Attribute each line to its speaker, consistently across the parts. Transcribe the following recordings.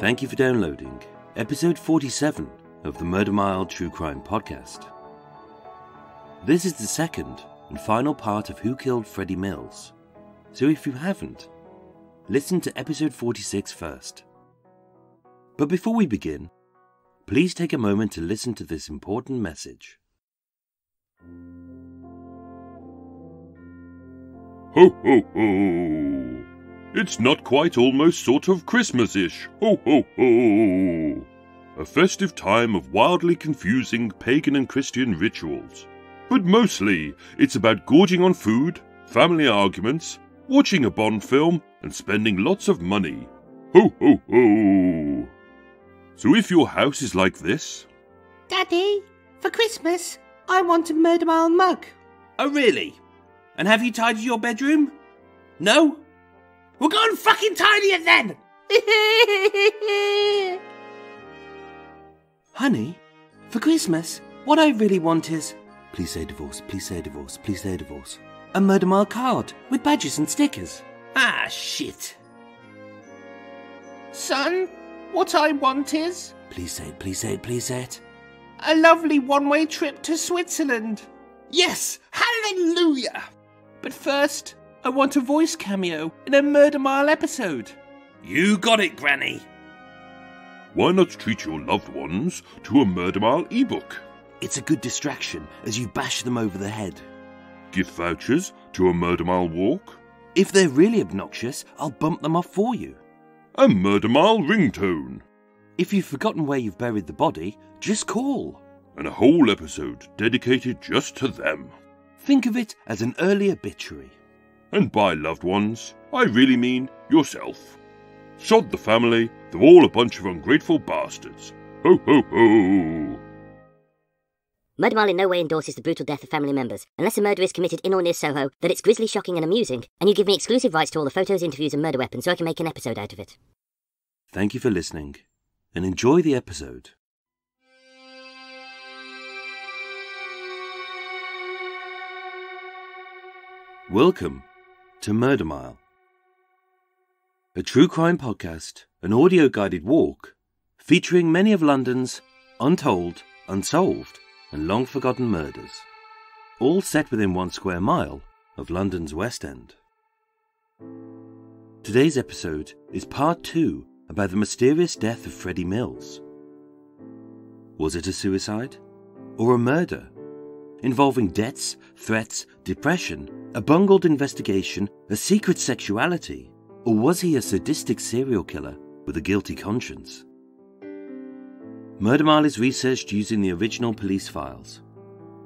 Speaker 1: Thank you for downloading episode 47 of the Murder Mile True Crime Podcast. This is the second and final part of Who Killed Freddie Mills, so if you haven't, listen to episode 46 first. But before we begin, please take a moment to listen to this important message.
Speaker 2: Ho ho ho! It's not quite almost sort of Christmas-ish. Ho ho ho! A festive time of wildly confusing pagan and Christian rituals. But mostly, it's about gorging on food, family arguments, watching a Bond film, and spending lots of money. Ho ho ho! So if your house is like this,
Speaker 3: Daddy, for Christmas, I want a Murder Mile mug.
Speaker 1: Oh, really? And have you tidied your bedroom? No?
Speaker 3: We'll go and fucking tidy it then!
Speaker 1: Honey, for Christmas, what I really want is. Please say divorce, please say divorce, please say divorce. A Murder Mile card with badges and stickers. Ah, shit.
Speaker 3: Son, what I want is
Speaker 1: Please say it, please say it, please say it.
Speaker 3: a lovely one way trip to Switzerland.
Speaker 1: Yes! Hallelujah!
Speaker 3: But first, I want a voice cameo in a Murder Mile episode.
Speaker 1: You got it, Granny.
Speaker 2: why not treat your loved ones to a Murder Mile ebook?
Speaker 1: It's a good distraction as you bash them over the head.
Speaker 2: Gift vouchers to a Murder Mile walk?
Speaker 1: If they're really obnoxious, I'll bump them off for you.
Speaker 2: A Murder Mile ringtone?
Speaker 1: If you've forgotten where you've buried the body, just call.
Speaker 2: And a whole episode dedicated just to them.
Speaker 1: Think of it as an early obituary.
Speaker 2: And by loved ones, I really mean yourself. Sod the family, they're all a bunch of ungrateful bastards. Ho ho ho!
Speaker 4: Murder Mile in no way endorses the brutal death of family members, unless a murder is committed in or near Soho, that it's grisly, shocking, and amusing, and you give me exclusive rights to all the photos, interviews, and murder weapons so I can make an episode out of it.
Speaker 1: Thank you for listening and enjoy the episode. Welcome to Murder Mile, a true crime podcast, an audio guided walk featuring many of London's untold, unsolved, and long forgotten murders, all set within one square mile of London's West End. Today's episode is part two about the mysterious death of Freddie Mills. Was it a suicide? Or a murder? Involving debts, threats, depression, a bungled investigation, a secret sexuality? Or was he a sadistic serial killer with a guilty conscience? Murder Mile is researched using the original police files.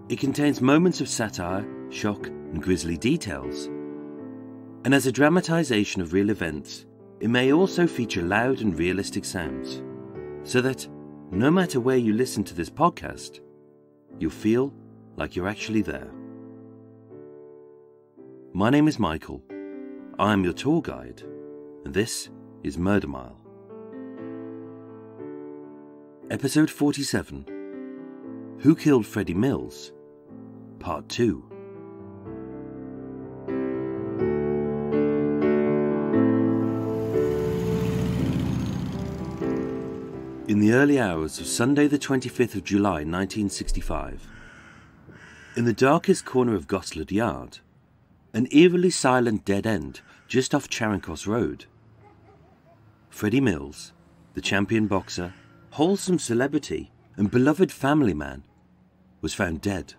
Speaker 1: It contains moments of satire, shock, and grisly details. And as a dramatization of real events, it may also feature loud and realistic sounds, so that no matter where you listen to this podcast, you'll feel like you're actually there. My name is Michael. I am your tour guide, and this is Murder Mile. Episode 47 Who Killed Freddie Mills? Part 2. In the early hours of Sunday, the 25th of July 1965, in the darkest corner of Goslett Yard, an eerily silent dead end just off Charing Cross Road, Freddie Mills, the champion boxer, wholesome celebrity, and beloved family man, was found dead.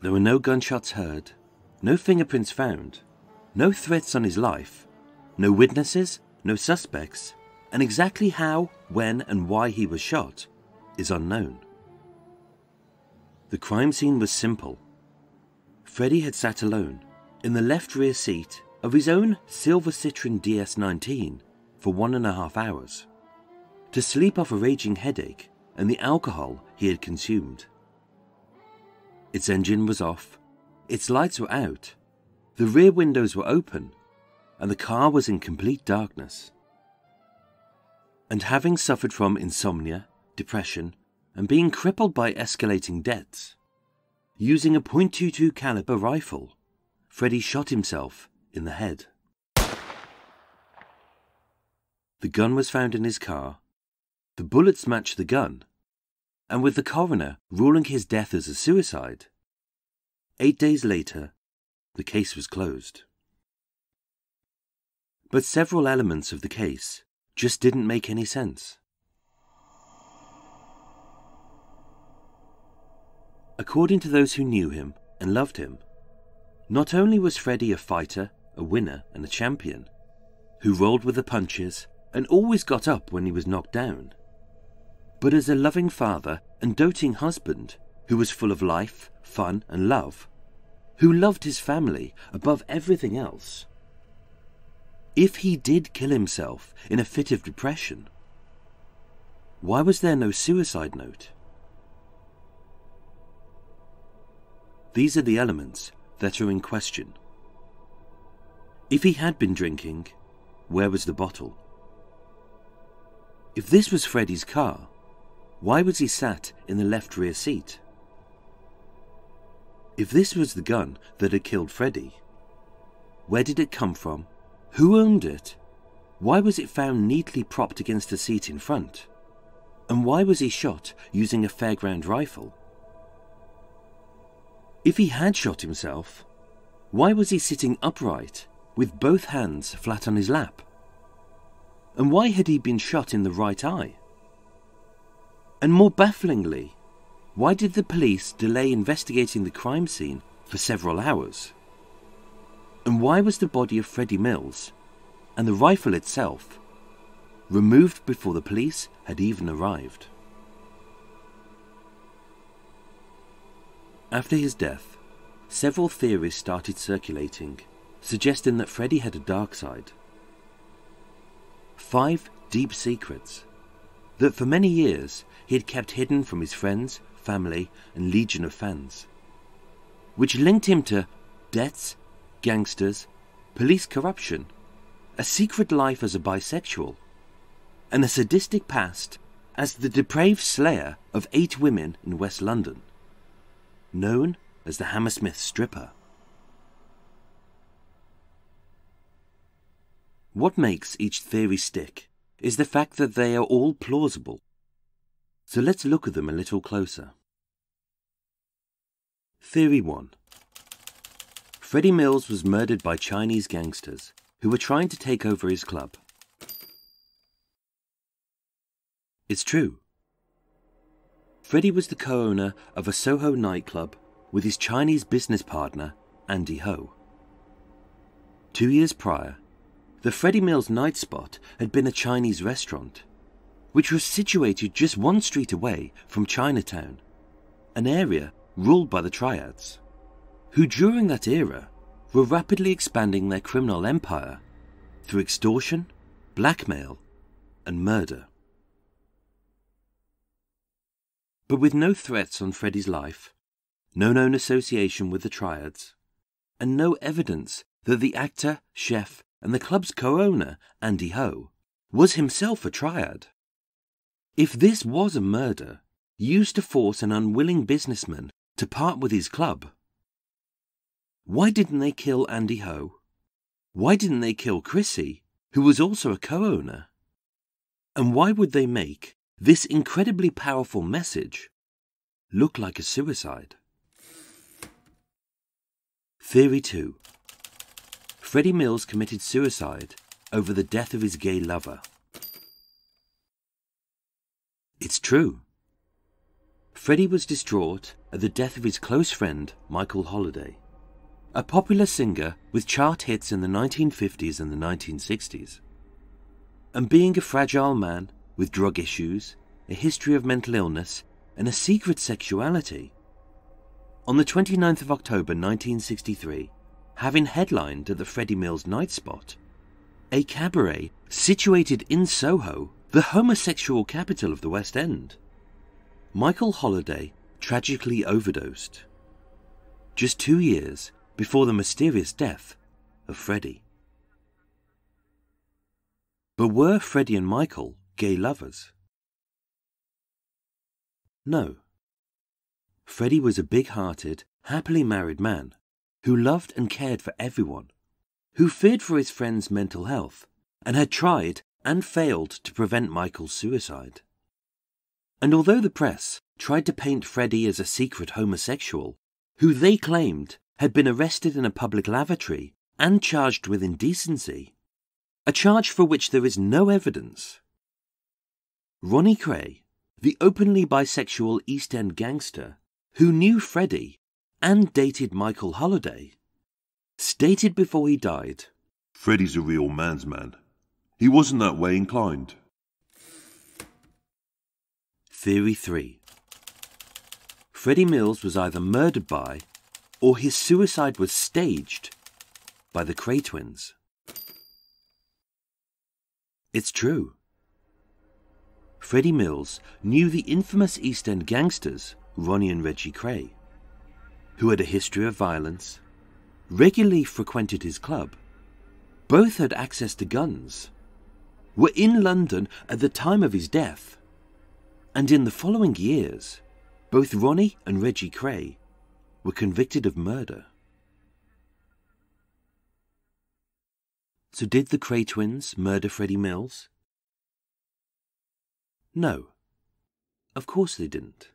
Speaker 1: There were no gunshots heard, no fingerprints found, no threats on his life, no witnesses, no suspects, and exactly how, when, and why he was shot is unknown. The crime scene was simple. Freddie had sat alone in the left rear seat of his own silver Citroen DS19 for one and a half hours to sleep off a raging headache and the alcohol he had consumed. Its engine was off, its lights were out, the rear windows were open, and the car was in complete darkness. And having suffered from insomnia, depression, and being crippled by escalating debts, using a .22 caliber rifle, Freddy shot himself in the head. the gun was found in his car, the bullets matched the gun, and with the coroner ruling his death as a suicide, eight days later, the case was closed. But several elements of the case just didn't make any sense. According to those who knew him and loved him, not only was Freddie a fighter, a winner, and a champion, who rolled with the punches and always got up when he was knocked down, but as a loving father and doting husband who was full of life, fun, and love, who loved his family above everything else. If he did kill himself in a fit of depression, why was there no suicide note? These are the elements that are in question. If he had been drinking, where was the bottle? If this was Freddy's car, why was he sat in the left rear seat? If this was the gun that had killed Freddy, where did it come from? Who owned it? Why was it found neatly propped against the seat in front? And why was he shot using a fairground rifle? If he had shot himself, why was he sitting upright with both hands flat on his lap? And why had he been shot in the right eye? And more bafflingly, why did the police delay investigating the crime scene for several hours? And why was the body of Freddie Mills and the rifle itself removed before the police had even arrived? After his death, several theories started circulating, suggesting that Freddie had a dark side. Five deep secrets that for many years he had kept hidden from his friends, family, and legion of fans, which linked him to debts, gangsters, police corruption, a secret life as a bisexual, and a sadistic past as the depraved slayer of eight women in West London known as the Hammersmith Stripper. What makes each theory stick is the fact that they are all plausible. So let's look at them a little closer. Theory 1 Freddie Mills was murdered by Chinese gangsters who were trying to take over his club. It's true. Freddie was the co-owner of a Soho nightclub with his Chinese business partner, Andy Ho. Two years prior, the Freddie Mills night spot had been a Chinese restaurant, which was situated just one street away from Chinatown, an area ruled by the Triads, who during that era were rapidly expanding their criminal empire through extortion, blackmail, and murder. But with no threats on Freddy's life, no known association with the Triads, and no evidence that the actor, chef, and the club's co-owner, Andy Ho, was himself a Triad. If this was a murder used to force an unwilling businessman to part with his club, why didn't they kill Andy Ho? Why didn't they kill Chrissy, who was also a co-owner? And why would they make this incredibly powerful message look like a suicide. Theory 2 Freddie Mills committed suicide over the death of his gay lover. It's true. Freddie was distraught at the death of his close friend, Michael Holliday, a popular singer with chart hits in the 1950s and the 1960s. And being a fragile man with drug issues, a history of mental illness, and a secret sexuality. On the 29th of October 1963, having headlined at the Freddie Mills Night Spot, a cabaret situated in Soho, the homosexual capital of the West End, Michael Holliday tragically overdosed. Just two years before the mysterious death of Freddie. But were Freddie and Michael gay lovers? No. Freddie was a big hearted, happily married man who loved and cared for everyone, who feared for his friend's mental health and had tried and failed to prevent Michael's suicide. And although the press tried to paint Freddie as a secret homosexual, who they claimed had been arrested in a public lavatory and charged with indecency, a charge for which there is no evidence, Ronnie Kray, the openly bisexual East End gangster who knew Freddie and dated Michael Holliday, stated before he died
Speaker 2: Freddie's a real man's man. He wasn't that way inclined.
Speaker 1: Theory 3 Freddie Mills was either murdered by or his suicide was staged by the Kray twins. It's true. Freddie Mills knew the infamous East End gangsters, Ronnie and Reggie Kray, who had a history of violence, regularly frequented his club, both had access to guns, were in London at the time of his death, and in the following years, both Ronnie and Reggie Kray were convicted of murder. So did the Kray twins murder Freddie Mills? No. Of course they didn't.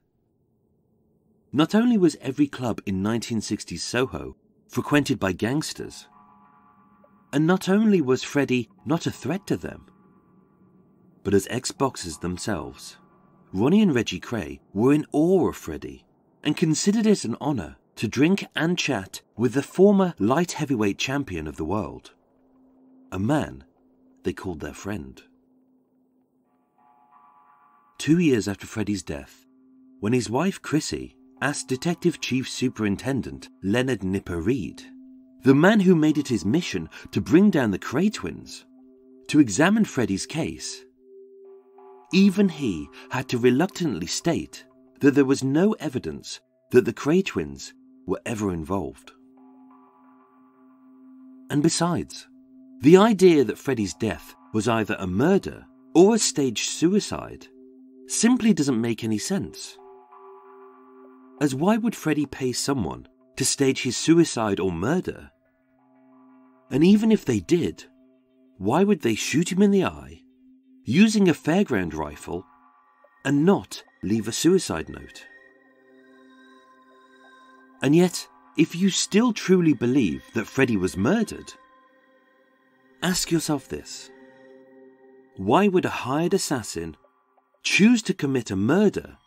Speaker 1: Not only was every club in 1960s Soho frequented by gangsters, and not only was Freddie not a threat to them, but as ex-boxers themselves, Ronnie and Reggie Kray were in awe of Freddie and considered it an honour to drink and chat with the former light heavyweight champion of the world, a man they called their friend. Two years after Freddie's death, when his wife Chrissy asked Detective Chief Superintendent Leonard Nipper Read, the man who made it his mission to bring down the Kray twins, to examine Freddie's case, even he had to reluctantly state that there was no evidence that the Kray twins were ever involved. And besides, the idea that Freddie's death was either a murder or a staged suicide simply doesn't make any sense. As why would Freddie pay someone to stage his suicide or murder? And even if they did, why would they shoot him in the eye using a fairground rifle and not leave a suicide note? And yet, if you still truly believe that Freddie was murdered, ask yourself this. Why would a hired assassin choose to commit a murder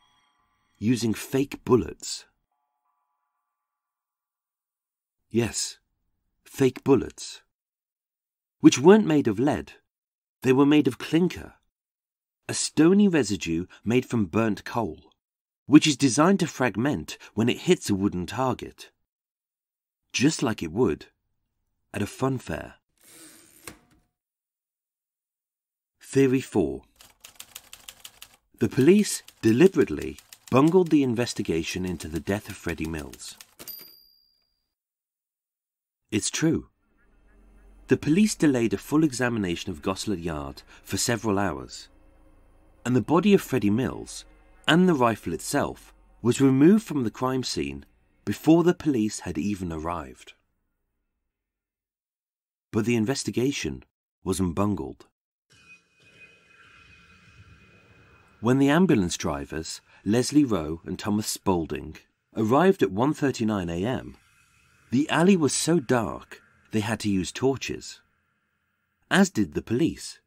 Speaker 1: using fake bullets? Yes, fake bullets. Which weren't made of lead, they were made of clinker, a stony residue made from burnt coal, which is designed to fragment when it hits a wooden target, just like it would at a fun fair. Theory 4 The police deliberately bungled the investigation into the death of Freddie Mills. It's true. The police delayed a full examination of Goslett Yard for several hours, and the body of Freddie Mills and the rifle itself was removed from the crime scene before the police had even arrived. But the investigation wasn't bungled. When the ambulance drivers, Leslie Rowe and Thomas Spaulding, arrived at 1:39 a.m., the alley was so dark they had to use torches. As did the police,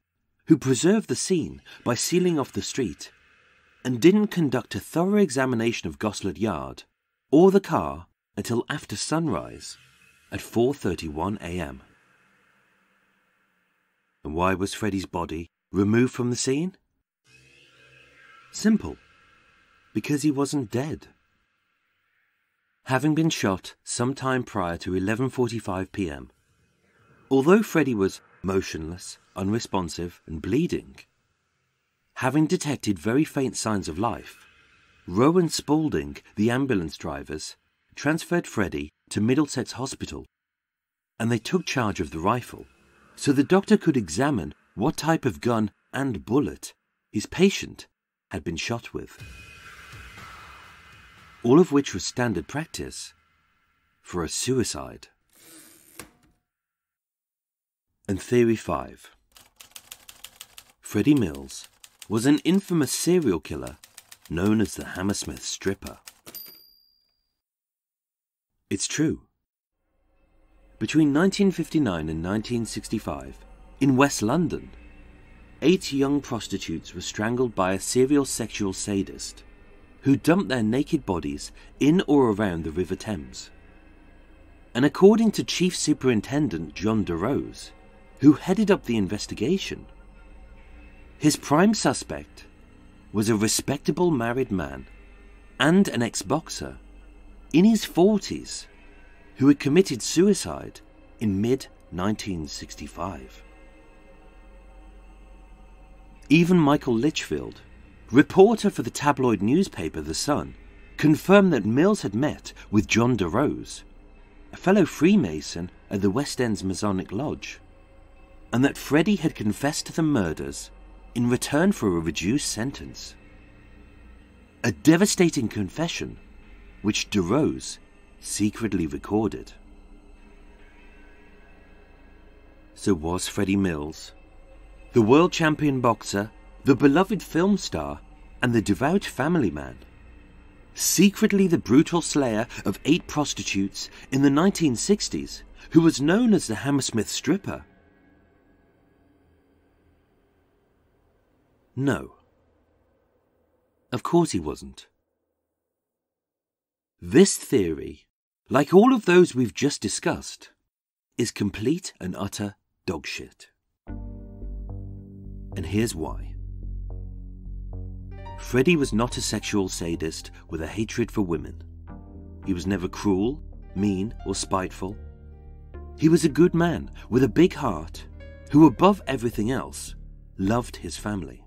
Speaker 1: who preserved the scene by sealing off the street and didn't conduct a thorough examination of Goslett Yard or the car until after sunrise at 4:31 a.m. And why was Freddie's body removed from the scene? Simple. Because he wasn't dead. Having been shot some time prior to 11:45 p.m. Although Freddie was motionless, unresponsive, and bleeding, having detected very faint signs of life, Rowe and Spaulding, the ambulance drivers, transferred Freddie to Middlesex Hospital, and they took charge of the rifle so the doctor could examine what type of gun and bullet his patient had been shot with. All of which was standard practice for a suicide. And Theory 5 Freddie Mills was an infamous serial killer known as the Hammersmith Stripper. It's true. Between 1959 and 1965, in West London, eight young prostitutes were strangled by a serial sexual sadist who dumped their naked bodies in or around the River Thames. And according to Chief Superintendent John du Rose, who headed up the investigation, his prime suspect was a respectable married man and an ex boxer in his 40s who had committed suicide in mid 1965. Even Michael Litchfield, reporter for the tabloid newspaper The Sun, confirmed that Mills had met with John du Rose, a fellow Freemason at the West End's Masonic Lodge, and that Freddie had confessed to the murders in return for a reduced sentence. A devastating confession which du Rose secretly recorded. So was Freddie Mills, the world champion boxer, the beloved film star, and the devout family man, secretly the brutal slayer of eight prostitutes in the 1960s, who was known as the Hammersmith Stripper. No. Of course he wasn't. This theory, like all of those we've just discussed, is complete and utter dogshit. And here's why. Freddie was not a sexual sadist with a hatred for women. He was never cruel, mean, or spiteful. He was a good man with a big heart who, above everything else, loved his family.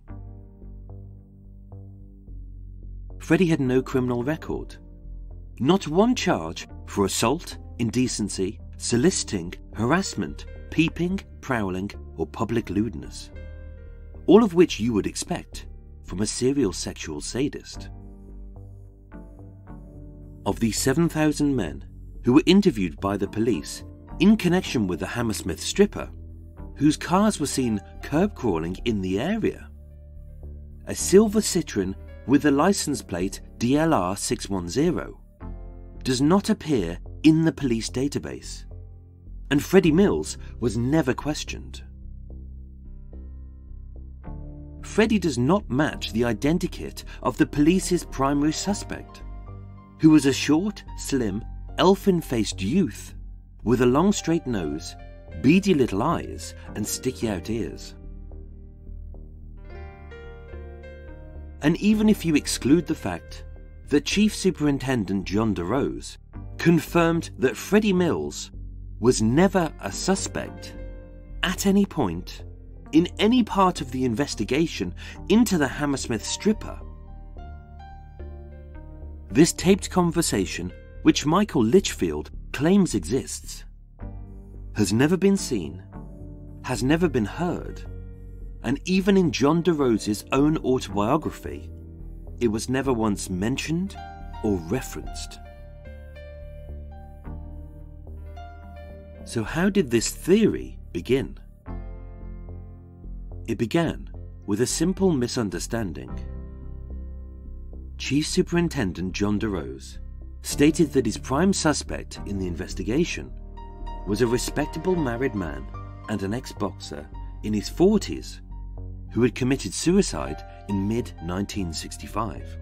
Speaker 1: Freddie had no criminal record. Not one charge for assault, indecency, soliciting, harassment, peeping, prowling, or public lewdness. All of which you would expect from a serial sexual sadist. Of the 7,000 men who were interviewed by the police in connection with the Hammersmith stripper, whose cars were seen curb crawling in the area, a silver Citroen with the license plate DLR 610 does not appear in the police database, and Freddie Mills was never questioned. Freddie does not match the identikit of the police's primary suspect, who was a short, slim, elfin faced youth with a long straight nose, beady little eyes, and sticky out ears. And even if you exclude the fact that Chief Superintendent John du Rose confirmed that Freddie Mills was never a suspect at any point in any part of the investigation into the Hammersmith stripper. This taped conversation, which Michael Litchfield claims exists, has never been seen, has never been heard, and even in John du Rose's own autobiography, it was never once mentioned or referenced. So, how did this theory begin? It began with a simple misunderstanding. Chief Superintendent John du Rose stated that his prime suspect in the investigation was a respectable married man and an ex boxer in his 40s who had committed suicide in mid 1965.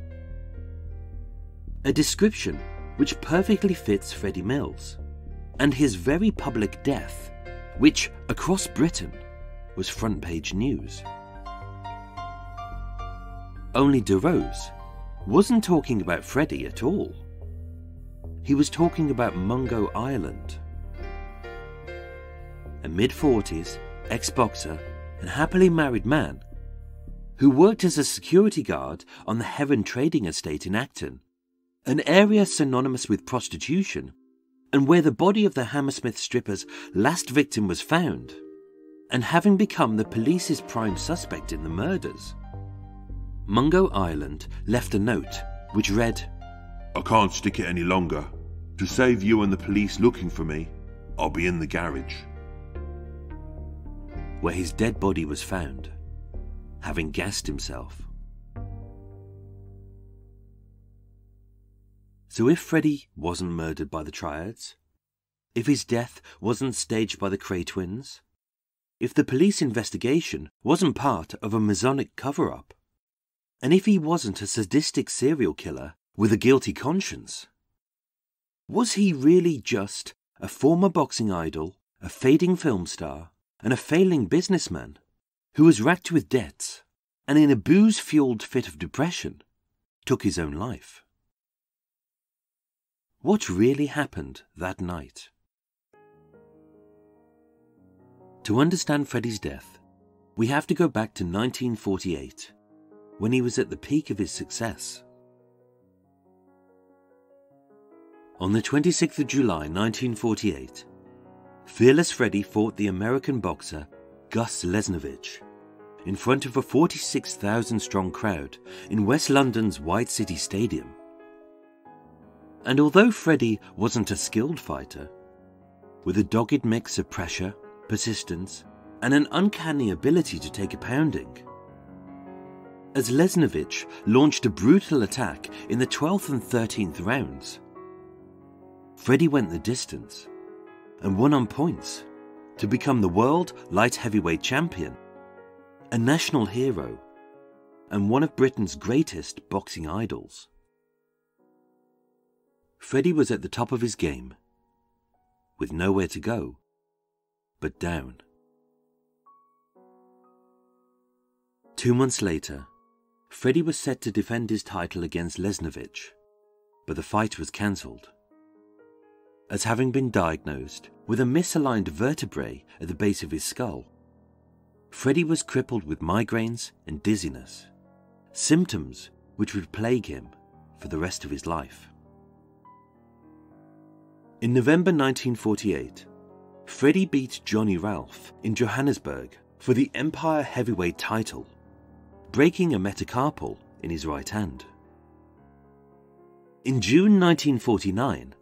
Speaker 1: A description which perfectly fits Freddie Mills and his very public death, which across Britain was front page news. Only du Rose wasn't talking about Freddie at all. He was talking about Mungo Ireland. A mid 40s ex boxer and happily married man who worked as a security guard on the Heron Trading Estate in Acton, an area synonymous with prostitution, and where the body of the Hammersmith stripper's last victim was found, and having become the police's prime suspect in the murders. Mungo Ireland left a note which read,
Speaker 2: I can't stick it any longer. To save you and the police looking for me, I'll be in the garage
Speaker 1: where his dead body was found. having gassed himself. So if Freddy wasn't murdered by the Triads, if his death wasn't staged by the Kray twins, if the police investigation wasn't part of a Masonic cover up, and if he wasn't a sadistic serial killer with a guilty conscience, was he really just a former boxing idol, a fading film star, and a failing businessman who was racked with debts and in a booze fueled fit of depression took his own life? What really happened that night? To understand Freddy's death, we have to go back to 1948, when he was at the peak of his success. On the 26th of July 1948, Fearless Freddy fought the American boxer Gus Lesnevich in front of a 46,000 strong crowd in West London's White City Stadium. And although Freddy wasn't a skilled fighter, with a dogged mix of pressure, persistence, and an uncanny ability to take a pounding, as Lesnevich launched a brutal attack in the 12th and 13th rounds, Freddie went the distance and won on points to become the world light heavyweight champion, a national hero, and one of Britain's greatest boxing idols. Freddie was at the top of his game, with nowhere to go but down. Two months later, Freddy was set to defend his title against Lesnevich, but the fight was cancelled. As having been diagnosed with a misaligned vertebrae at the base of his skull, Freddy was crippled with migraines and dizziness, symptoms which would plague him for the rest of his life. In November 1948, Freddy beat Johnny Ralph in Johannesburg for the Empire Heavyweight title, breaking a metacarpal in his right hand. In June 1949,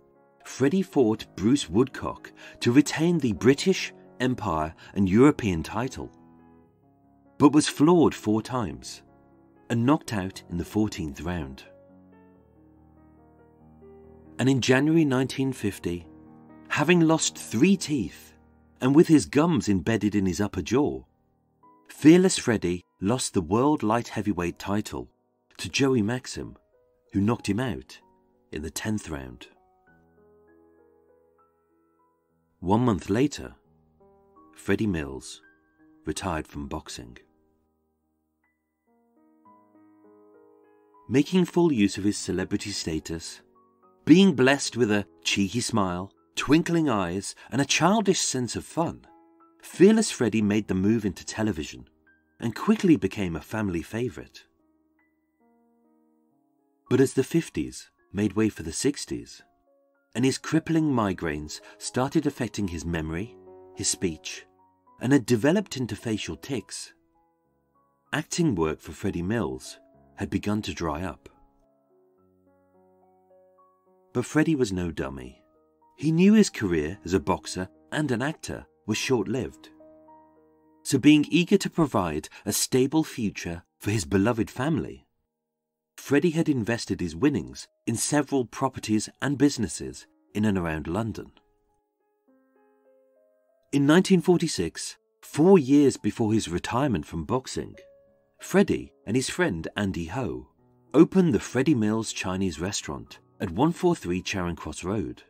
Speaker 1: Freddie fought Bruce Woodcock to retain the British, Empire, and European title, but was floored four times and knocked out in the 14th round. And in January 1950, having lost three teeth and with his gums embedded in his upper jaw, Fearless Freddy lost the World Light Heavyweight title to Joey Maxim, who knocked him out in the 10th round. One month later, Freddie Mills retired from boxing. Making full use of his celebrity status, being blessed with a cheeky smile twinkling eyes, and a childish sense of fun, Fearless Freddy made the move into television and quickly became a family favourite. But as the 50s made way for the 60s, and his crippling migraines started affecting his memory, his speech, and had developed into facial tics, acting work for Freddie Mills had begun to dry up. But Freddie was no dummy. He knew his career as a boxer and an actor was short lived. So, being eager to provide a stable future for his beloved family, Freddie had invested his winnings in several properties and businesses in and around London. In 1946, four years before his retirement from boxing, Freddie and his friend Andy Ho opened the Freddie Mills Chinese restaurant at 143 Charing Cross Road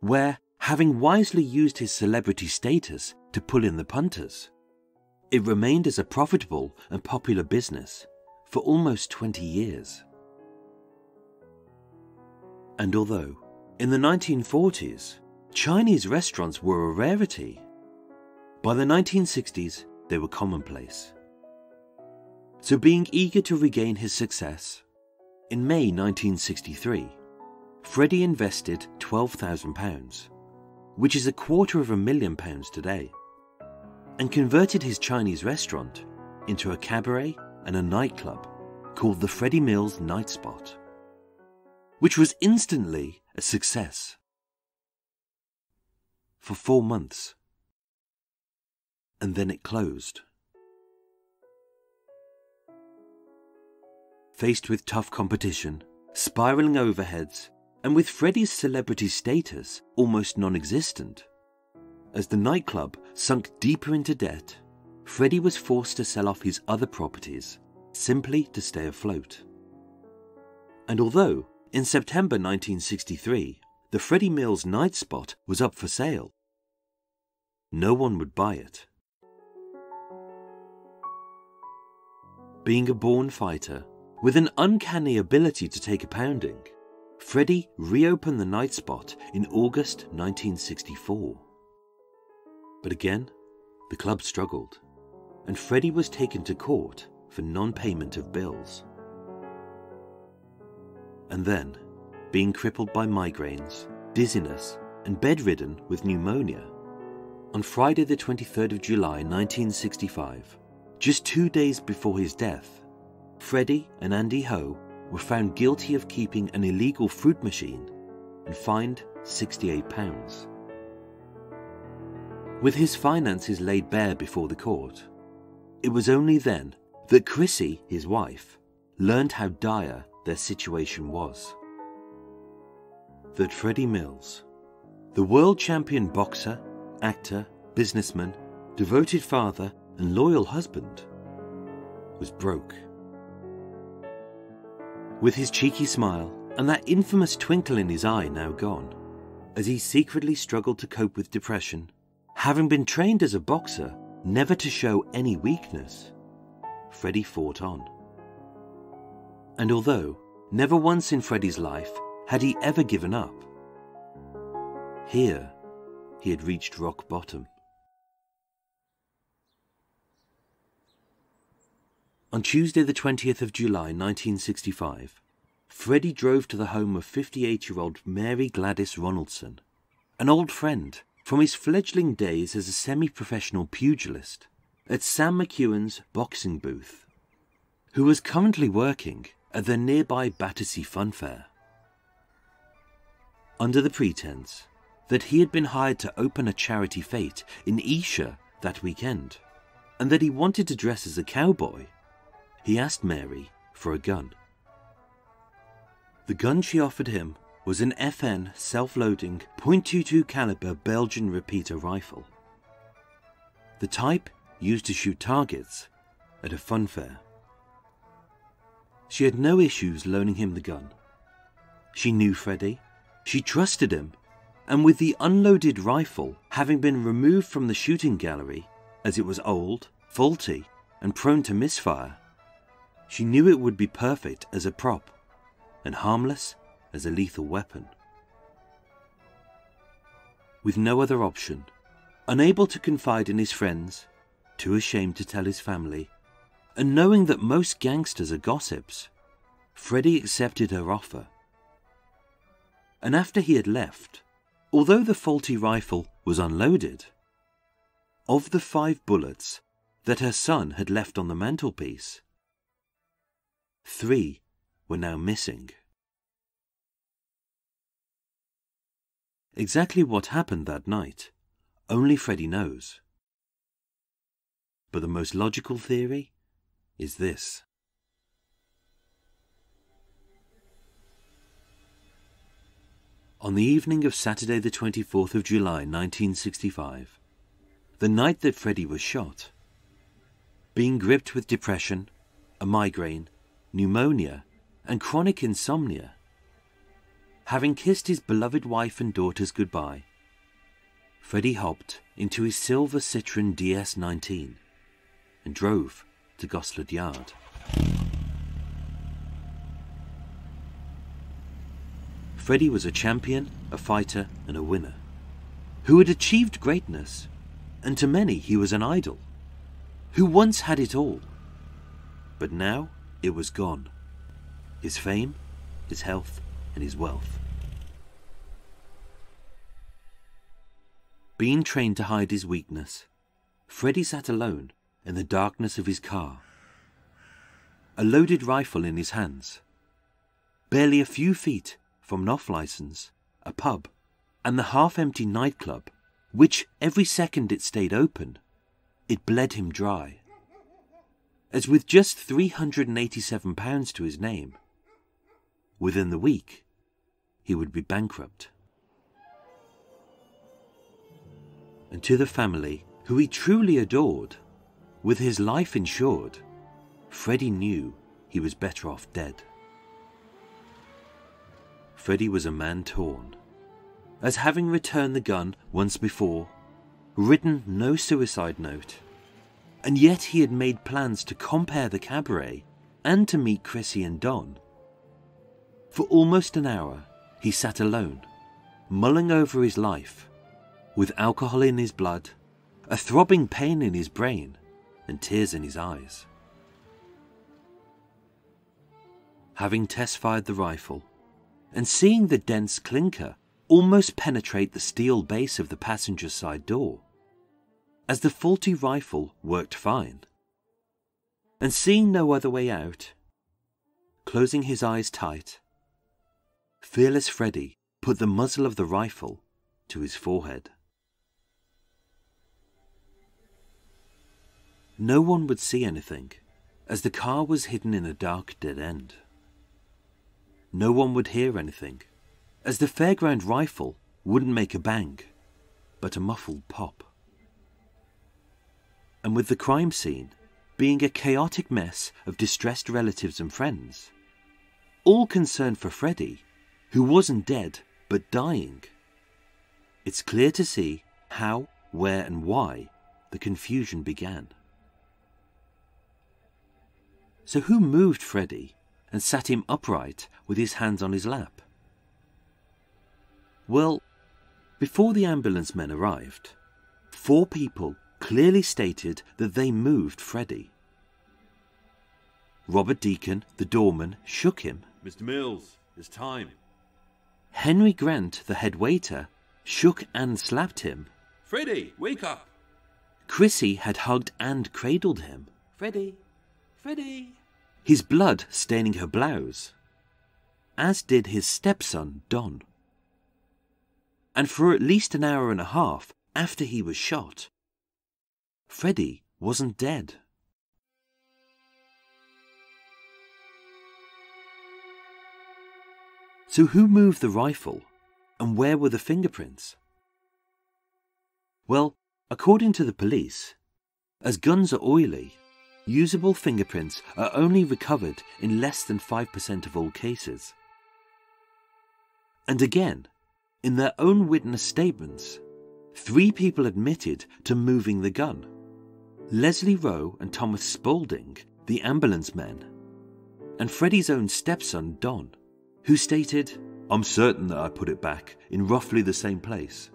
Speaker 1: where, having wisely used his celebrity status to pull in the punters, it remained as a profitable and popular business for almost 20 years. And although, in the 1940s, Chinese restaurants were a rarity, by the 1960s they were commonplace. So, being eager to regain his success, in May 1963, Freddie invested £12,000, which is a quarter of a million pounds today, and converted his Chinese restaurant into a cabaret and a nightclub called the Freddie Mills Night Spot, which was instantly a success. For four months. And then it closed. faced with tough competition, spiraling overheads, and with Freddie's celebrity status almost non existent. As the nightclub sunk deeper into debt, Freddie was forced to sell off his other properties simply to stay afloat. And although, in September 1963, the Freddie Mills night spot was up for sale, no one would buy it. Being a born fighter, with an uncanny ability to take a pounding, Freddie reopened the night spot in August 1964. But again, the club struggled, and Freddie was taken to court for non payment of bills. And then, being crippled by migraines, dizziness, and bedridden with pneumonia, on Friday, the 23rd of July 1965, just two days before his death, Freddie and Andy Ho were found guilty of keeping an illegal fruit machine and fined £68. With his finances laid bare before the court, it was only then that Chrissy, his wife, learned how dire their situation was. That Freddie Mills, the world champion boxer, actor, businessman, devoted father, and loyal husband, was broke. With his cheeky smile and that infamous twinkle in his eye now gone, as he secretly struggled to cope with depression, having been trained as a boxer never to show any weakness, Freddie fought on. And although never once in Freddie's life had he ever given up, here he had reached rock bottom. On Tuesday, the 20th of July 1965, Freddie drove to the home of 58 year old Mary Gladys Ronaldson, an old friend from his fledgling days as a semi professional pugilist at Sam McKeowen's boxing booth, who was currently working at the nearby Battersea Fun Fair. Under the pretense that he had been hired to open a charity fete in Esher that weekend, and that he wanted to dress as a cowboy, he asked Mary for a gun. The gun she offered him was an FN self-loading .22 caliber Belgian repeater rifle. The type used to shoot targets at a fun fair. She had no issues loaning him the gun. She knew Freddie, she trusted him, and with the unloaded rifle having been removed from the shooting gallery as it was old, faulty, and prone to misfire, she knew it would be perfect as a prop and harmless as a lethal weapon. With no other option, unable to confide in his friends, too ashamed to tell his family, and knowing that most gangsters are gossips, Freddie accepted her offer. And after he had left, although the faulty rifle was unloaded, of the five bullets that her son had left on the mantelpiece, three were now missing. Exactly what happened that night, only Freddy knows. But the most logical theory is this. On the evening of Saturday, the 24th of July, 1965, the night that Freddie was shot, being gripped with depression, a migraine, pneumonia, and chronic insomnia, having kissed his beloved wife and daughters goodbye, Freddie hopped into his silver Citroen DS19 and drove to Goslett Yard. Freddie was a champion, a fighter, and a winner, who had achieved greatness, and to many he was an idol, who once had it all. But now it was gone his fame, his health, and his wealth. Being trained to hide his weakness, Freddy sat alone in the darkness of his car, a loaded rifle in his hands, barely a few feet from an off license, a pub, and the half empty nightclub, which every second it stayed open, it bled him dry. As with just £387 to his name, within the week, he would be bankrupt. And to the family, who he truly adored, with his life insured, Freddie knew he was better off dead. Freddie was a man torn, as having returned the gun once before, written no suicide note, and yet he had made plans to compare the cabaret and to meet Chrissy and Don. For almost an hour, he sat alone, mulling over his life, with alcohol in his blood, a throbbing pain in his brain, and tears in his eyes. Having test fired the rifle, and seeing the dense clinker almost penetrate the steel base of the passenger side door, as the faulty rifle worked fine. And seeing no other way out, closing his eyes tight, Fearless Freddy put the muzzle of the rifle to his forehead. No one would see anything, as the car was hidden in a dark dead end. No one would hear anything, as the fairground rifle wouldn't make a bang, but a muffled pop and with the crime scene being a chaotic mess of distressed relatives and friends. All concerned for Freddy, who wasn't dead but dying. It's clear to see how, where, and why the confusion began. So, who moved Freddy and sat him upright with his hands on his lap? Well, before the ambulance men arrived, four people clearly stated that they moved Freddy. Robert Deacon, the doorman, shook him.
Speaker 2: Mr. Mills, it's time.
Speaker 1: Henry Grant, the head waiter, shook and slapped him.
Speaker 3: Freddy, wake up!
Speaker 1: Chrissy had hugged and cradled him,
Speaker 3: Freddy, Freddy.
Speaker 1: his blood staining her blouse, as did his stepson, Don. And for at least an hour and a half after he was shot, Freddy wasn't dead. So, who moved the rifle and where were the fingerprints? Well, according to the police, as guns are oily, usable fingerprints are only recovered in less than 5% of all cases. And again, in their own witness statements, three people admitted to moving the gun. Leslie Rowe and Thomas Spaulding, the ambulance men, and Freddy's own stepson, Don, who stated, I'm certain that I put it back in roughly the same place.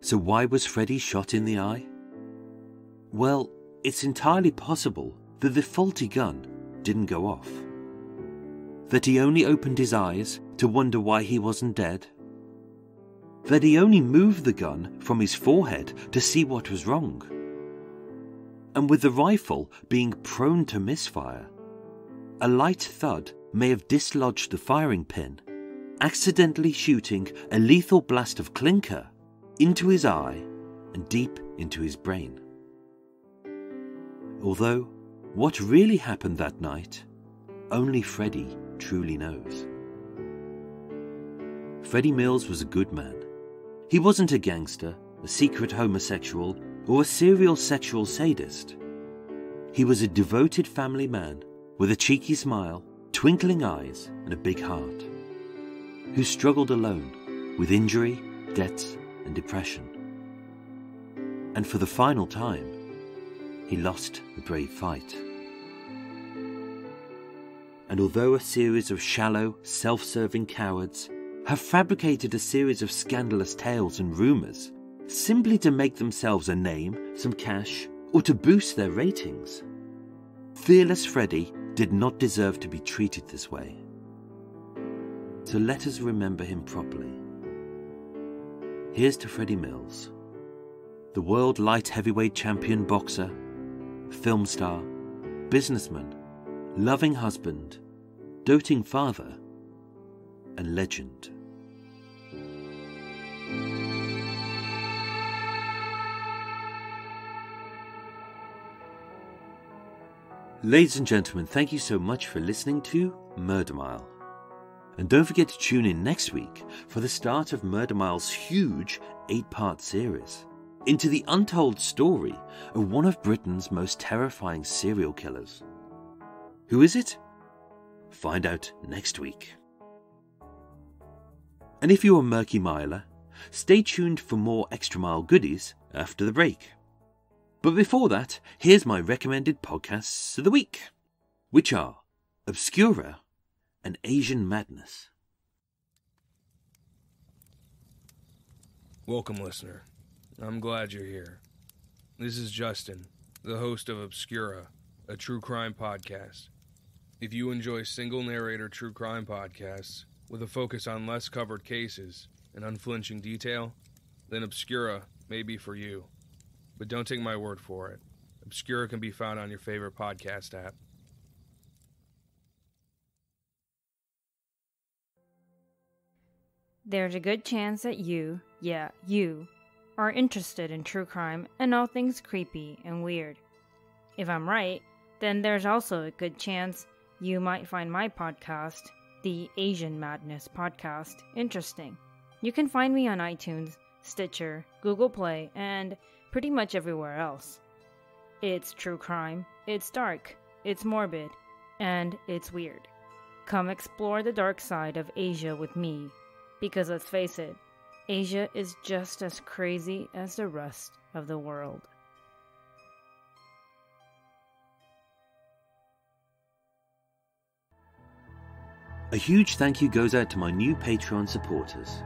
Speaker 1: So, why was Freddy shot in the eye? Well, it's entirely possible that the faulty gun didn't go off. That he only opened his eyes to wonder why he wasn't dead that he only moved the gun from his forehead to see what was wrong. And with the rifle being prone to misfire, a light thud may have dislodged the firing pin, accidentally shooting a lethal blast of clinker into his eye and deep into his brain. Although, what really happened that night, only Freddy truly knows. Freddie Mills was a good man he wasn't a gangster, a secret homosexual, or a serial sexual sadist. He was a devoted family man with a cheeky smile, twinkling eyes, and a big heart, who struggled alone with injury, debts, and depression. And for the final time, he lost the brave fight. And although a series of shallow, self serving cowards have fabricated a series of scandalous tales and rumours simply to make themselves a name, some cash, or to boost their ratings. Fearless Freddy did not deserve to be treated this way. So let us remember him properly. Here's to Freddie Mills, the world light heavyweight champion boxer, film star, businessman, loving husband, doting father, and legend. Ladies and gentlemen, thank you so much for listening to Murder Mile. And don't forget to tune in next week for the start of Murder Mile's huge eight part series into the untold story of one of Britain's most terrifying serial killers. Who is it? Find out next week. And if you're a murky miler, stay tuned for more Extra Mile goodies after the break. But before that, here's my recommended podcasts of the week, which are Obscura and Asian Madness.
Speaker 5: Welcome, listener. I'm glad you're here. This is Justin, the host of Obscura, a true crime podcast. If you enjoy single narrator true crime podcasts with a focus on less covered cases and unflinching detail, then Obscura may be for you. But don't take my word for it. Obscura can be found on your favorite podcast app.
Speaker 6: There's a good chance that you, yeah, you, are interested in true crime and all things creepy and weird. If I'm right, then there's also a good chance you might find my podcast, the Asian Madness Podcast, interesting. You can find me on iTunes, Stitcher, Google Play, and pretty much everywhere else. It's true crime, it's dark, it's morbid, and it's weird. Come explore the dark side of Asia with me, because let's face it, Asia is just as crazy as the rest of the world.
Speaker 1: A huge thank you goes out to my new Patreon supporters,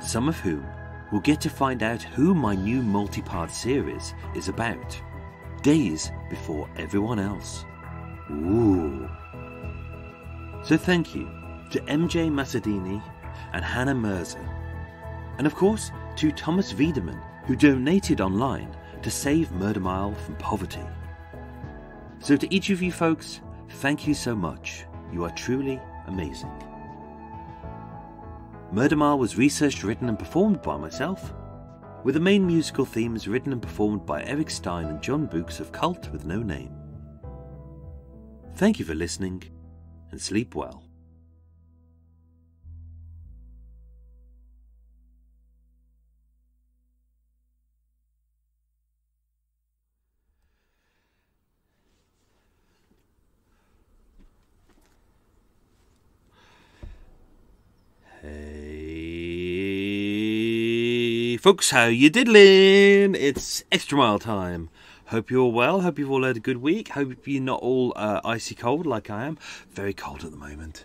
Speaker 1: some of whom will get to find out who my new multi part series is about days before everyone else. Ooh. So thank you to MJ Massadini and Hannah Mirza. And of course, to Thomas Wiedemann, who donated online to save Murder Mile from poverty. So to each of you folks, thank you so much. You are truly amazing. Murder Mile was researched, written, and performed by myself, with the main musical themes written and performed by Erik Stein and Jon Boux of Cult with No Name. Thank you for listening, and sleep well. Folks, how you diddling? It's extra mile time. Hope you're well. Hope you've all had a good week. Hope you're not all uh, icy cold like I am. Very cold at the moment.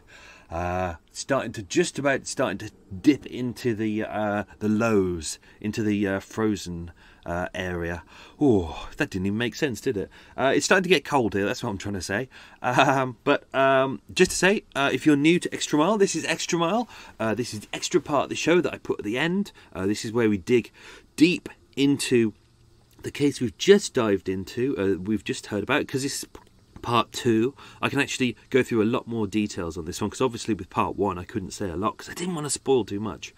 Speaker 1: Uh, starting to just about starting to dip into the uh, the lows, into the uh, frozen uh, area. Oh, that didn't even make sense, did it? Uh, it's starting to get cold here. That's what I'm trying to say. Um, but um, just to say, uh, if you're new to Extra Mile, this is Extra Mile. Uh, this is the extra part of the show that I put at the end. Uh, this is where we dig deep into the case we've just dived into. Uh, we've just heard about because this is part two. I can actually go through a lot more details on this one because obviously with part one I couldn't say a lot because I didn't want to spoil too much.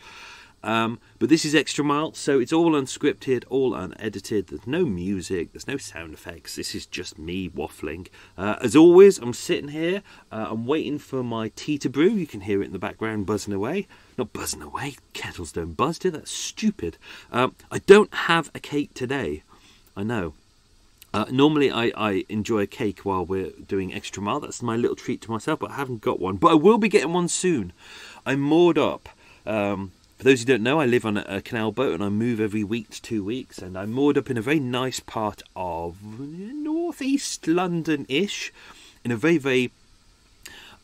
Speaker 1: Um, but this is Extra Mile, so it's all unscripted, all unedited. There's no music, there's no sound effects. This is just me waffling. Uh, as always, I'm sitting here, uh, I'm waiting for my tea to brew. You can hear it in the background buzzing away. Not buzzing away, kettles don't buzz, do That's stupid. Um, I don't have a cake today. I know. Uh, normally, I, I enjoy a cake while we're doing Extra Mile. That's my little treat to myself, but I haven't got one. But I will be getting one soon. I'm moored up. Um, for those who don't know, I live on a, canal boat and I move every week to two weeks. And I'm moored up in a very nice part of northeast London ish, in a very, very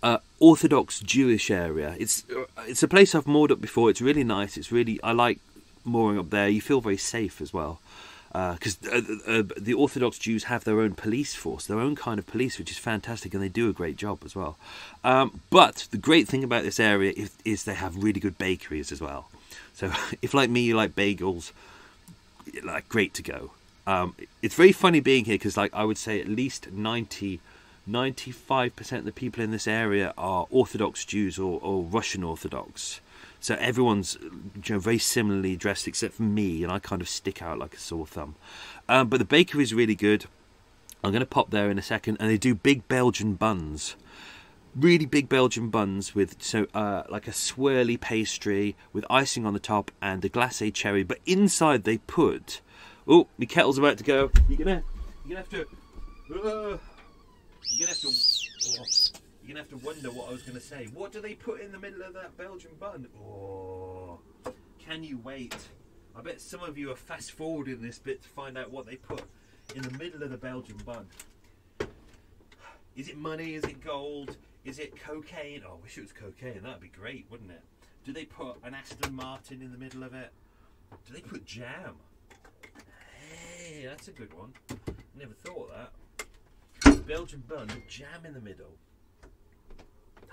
Speaker 1: uh, Orthodox Jewish area. It's uh, it's a place I've moored up before. It's really nice. It's really I like mooring up there. You feel very safe as well because uh, uh, uh, the Orthodox Jews have their own police force, their own kind of police, which is fantastic, and they do a great job as well. Um, but the great thing about this area is, is, they have really good bakeries as well. So if, like me, you like bagels, like great to go. Um, it's very funny being here because, like, I would say at least 90, 95% of the people in this area are Orthodox Jews or, or Russian Orthodox. So everyone's you know, very similarly dressed except for me, and I kind of stick out like a sore thumb. Um, but the bakery is really good. I'm going to pop there in a second, and they do big Belgian buns. Really big Belgian buns with so uh, like a swirly pastry with icing on the top and a glacé cherry. But inside they put. Oh, my kettle's about to go. You're gonna, you're gonna have to. Uh, you're gonna have to. oh, you're gonna have to wonder what I was gonna say. What do they put in the middle of that Belgian bun? Oh, can you wait? I bet some of you are fast forwarding this bit to find out what they put in the middle of the Belgian bun. Is it money? Is it gold? Is it cocaine? Oh, I wish it was cocaine. That'd be great, wouldn't it? Do they put an Aston Martin in the middle of it? Do they put jam? Hey, that's a good one. Never thought of that. Belgian bun with jam in the middle.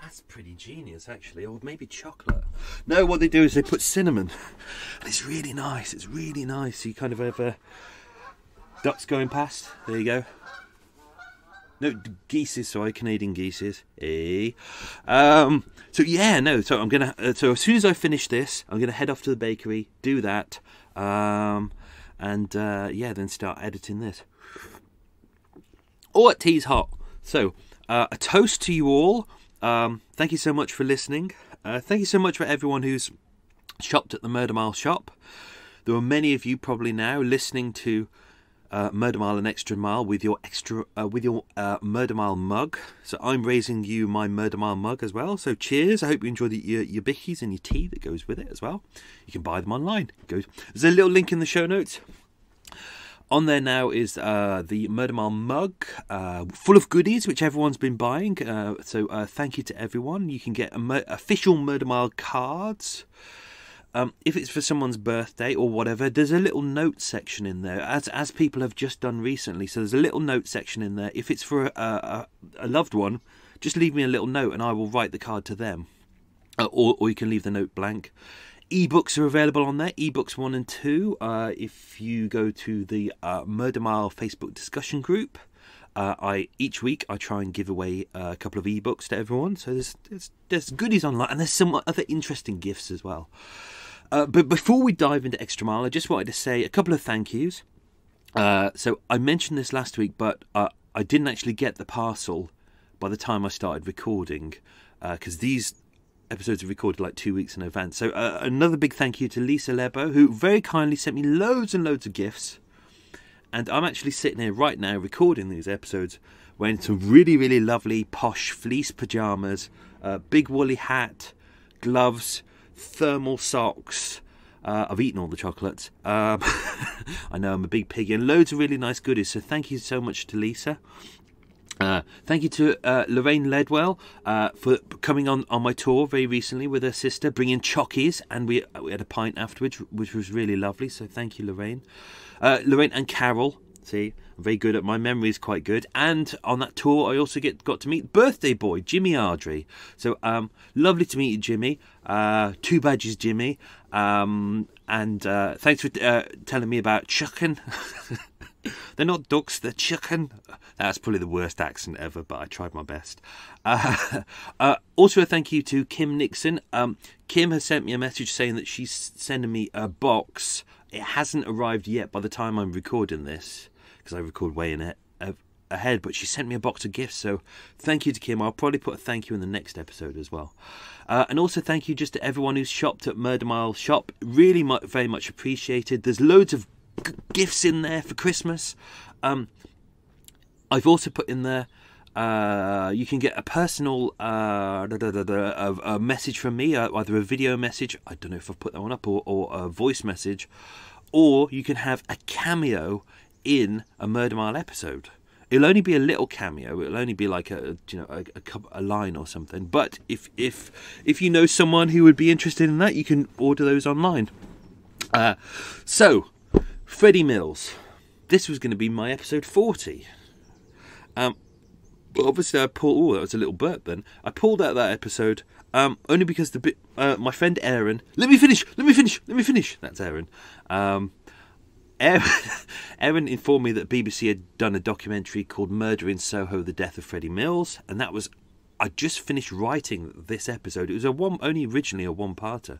Speaker 1: That's pretty genius, actually. Or maybe chocolate. No, what they do is they put cinnamon. And it's really nice. It's really nice. You kind of have uh, ducks going past. There you go. No, geese, sorry, Canadian geese. Eh. Um, so yeah, no. So I'm gonna. Uh, so as soon as I finish this, I'm gonna head off to the bakery, do that, um, and uh, yeah, then start editing this. All at tea's hot. So uh, a toast to you all. Um, thank you so much for listening. Uh, thank you so much for everyone who's shopped at the Murder Mile shop. There are many of you probably now listening to uh, Murder Mile and Extra Mile with your extra uh, with your uh, Murder Mile mug. So I'm raising you my Murder Mile mug as well. So cheers! I hope you enjoy the, your your bickies and your tea that goes with it as well. You can buy them online. There's a little link in the show notes. On there now is uh, the Murder Mile mug, uh, full of goodies which everyone's been buying. Uh, so uh, thank you to everyone. You can get mur- official Murder Mile cards. Um, if it's for someone's birthday or whatever, there's a little note section in there, as as people have just done recently. So there's a little note section in there. If it's for a, a, a loved one, just leave me a little note and I will write the card to them, uh, or or you can leave the note blank. Ebooks are available on there. Ebooks one and two. Uh, if you go to the uh, Murder Mile Facebook discussion group, uh, I each week I try and give away a couple of ebooks to everyone. So there's there's, there's goodies online, and there's some other interesting gifts as well. Uh, but before we dive into Extra Mile, I just wanted to say a couple of thank yous. Uh, so I mentioned this last week, but uh, I didn't actually get the parcel by the time I started recording because these episodes are recorded like two weeks in advance. So uh, another big thank you to Lisa Lebo, who very kindly sent me loads and loads of gifts. And I'm actually sitting here right now recording these episodes wearing some really, really lovely posh fleece pajamas, uh, big woolly hat, gloves, thermal socks. Uh, I've eaten all the chocolates. Um, I know I'm a big piggy, and loads of really nice goodies. So thank you so much to Lisa. Uh, thank you to uh, Lorraine Ledwell uh, for coming on, on my tour very recently with her sister, bringing chockies, and we we had a pint afterwards, which was really lovely. So thank you, Lorraine. Uh, Lorraine and Carol. See, I'm very good at my memory is quite good. And on that tour, I also get got to meet birthday boy Jimmy Ardrey. So um, lovely to meet you, Jimmy. Uh, two badges, Jimmy. Um, and uh, thanks for uh, telling me about chucking. they're not ducks, they're chicken. That's probably the worst accent ever, but I tried my best. Uh, uh, also, a thank you to Kim Nixon. Um, Kim has sent me a message saying that she's sending me a box. It hasn't arrived yet by the time I'm recording this, because I record way in it ahead, but she sent me a box of gifts. So thank you to Kim. I'll probably put a thank you in the next episode as well. Uh, and also thank you just to everyone who's shopped at Murder Mile Shop. Really, mu- very much appreciated. There's loads of gifts in there for Christmas. Um, I've also put in there. Uh, you can get a personal uh, da, da, da, a, a, message from me, uh, either a video message. I don't know if I've put that one up, or, or a voice message, or you can have a cameo in a Murder Mile episode. It'll only be a little cameo. It'll only be like a you know a, a, a, line or something. But if if if you know someone who would be interested in that, you can order those online. Uh, so, Freddie Mills. This was going to be my episode forty. Um, but obviously I pulled. Oh, that was a little burp. Then I pulled out that episode. Um, only because the bit, uh, my friend Aaron. Let me finish. Let me finish. Let me finish. That's Aaron. Um, Aaron, Aaron informed me that BBC had done a documentary called "Murder in Soho: The Death of Freddie Mills," and that was. I just finished writing this episode. It was a one, only originally a one-parter.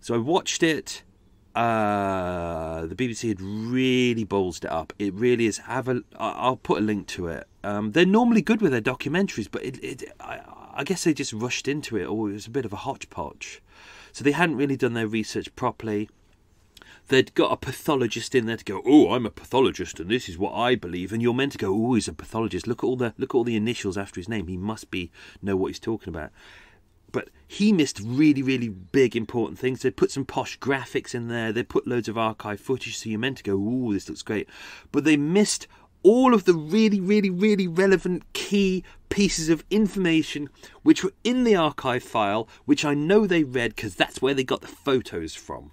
Speaker 1: So I watched it uh, the BBC had really ballsed it up. It really is. Have a. I'll put a link to it. Um, they're normally good with their documentaries, but it, it, I, I guess they just rushed into it, or it was a bit of a hodgepodge. So they hadn't really done their research properly. They'd got a pathologist in there to go, oh, I'm a pathologist, and this is what I believe. And you're meant to go, oh, he's a pathologist. Look at all the look at all the initials after his name. He must be know what he's talking about but he missed really, really big, important things. They put some posh graphics in there. They put loads of archive footage, so you're meant to go, "Ooh, this looks great," but they missed all of the really, really, really relevant key pieces of information which were in the archive file, which I know they read because that's where they got the photos from.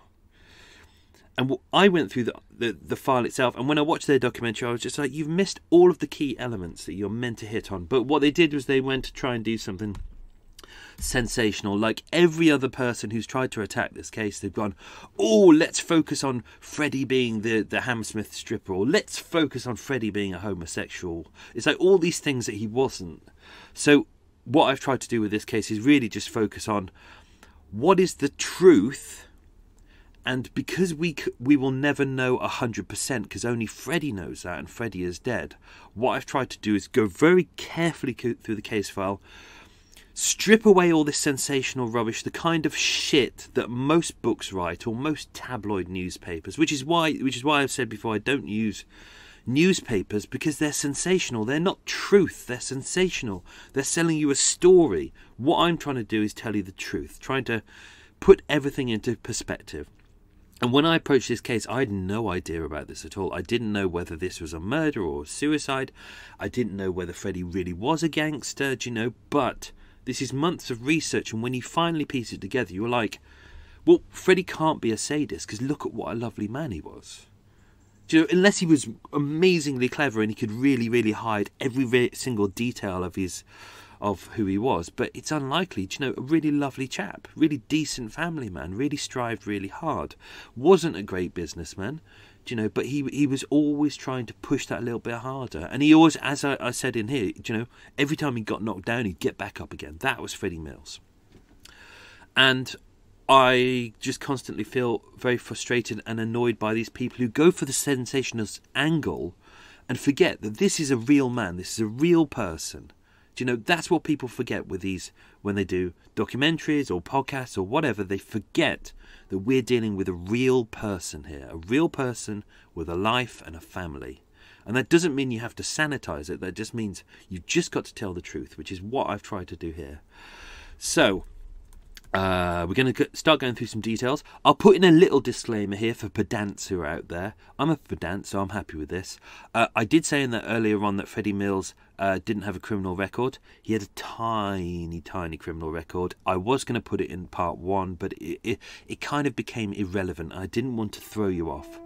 Speaker 1: And I went through the, the the file itself, and when I watched their documentary, I was just like, "You've missed all of the key elements that you're meant to hit on." But what they did was they went to try and do something sensational. Like every other person who's tried to attack this case, they've gone, oh, let's focus on Freddie being the, the Hammersmith stripper, or let's focus on Freddie being a homosexual. It's like all these things that he wasn't. So, what I've tried to do with this case is really just focus on what is the truth. And because we we will never know hundred percent, because only Freddie knows that, and Freddie is dead. What I've tried to do is go very carefully through the case file, strip away all this sensational rubbish, the kind of shit that most books write or most tabloid newspapers, which is why which is why I've said before I don't use newspapers because they're sensational. They're not truth, they're sensational. They're selling you a story. What I'm trying to do is tell you the truth, trying to put everything into perspective. And when I approached this case, I had no idea about this at all. I didn't know whether this was a murder or suicide. I didn't know whether Freddie really was a gangster, do you know? But this is months of research, and when you finally piece it together, you're like, well, Freddie can't be a sadist because look at what a lovely man he was. Do you know, unless he was amazingly clever and he could really, really hide every single detail of his, of who he was, but it's unlikely. Do you know, a really lovely chap, really decent family man, really strived really hard, wasn't a great businessman, you know, but he he was always trying to push that a little bit harder, and he always, as I, I said in here, you know, every time he got knocked down, he'd get back up again. That was Freddie Mills, and I just constantly feel very frustrated and annoyed by these people who go for the sensationalist angle and forget that this is a real man, this is a real person. You know that's what people forget with these when they do documentaries or podcasts or whatever? They forget that we're dealing with a real person here, a real person with a life and a family. And that doesn't mean you have to sanitize it, that just means you've just got to tell the truth, which is what I've tried to do here. So, uh, we're going to start going through some details. I'll put in a little disclaimer here for pedants who are out there. I'm a pedant, so I'm happy with this. Uh, I did say in that earlier on that Freddie Mills uh, didn't have a criminal record. He had a tiny, tiny criminal record. I was going to put it in part one, but it, it, it kind of became irrelevant. I didn't want to throw you off.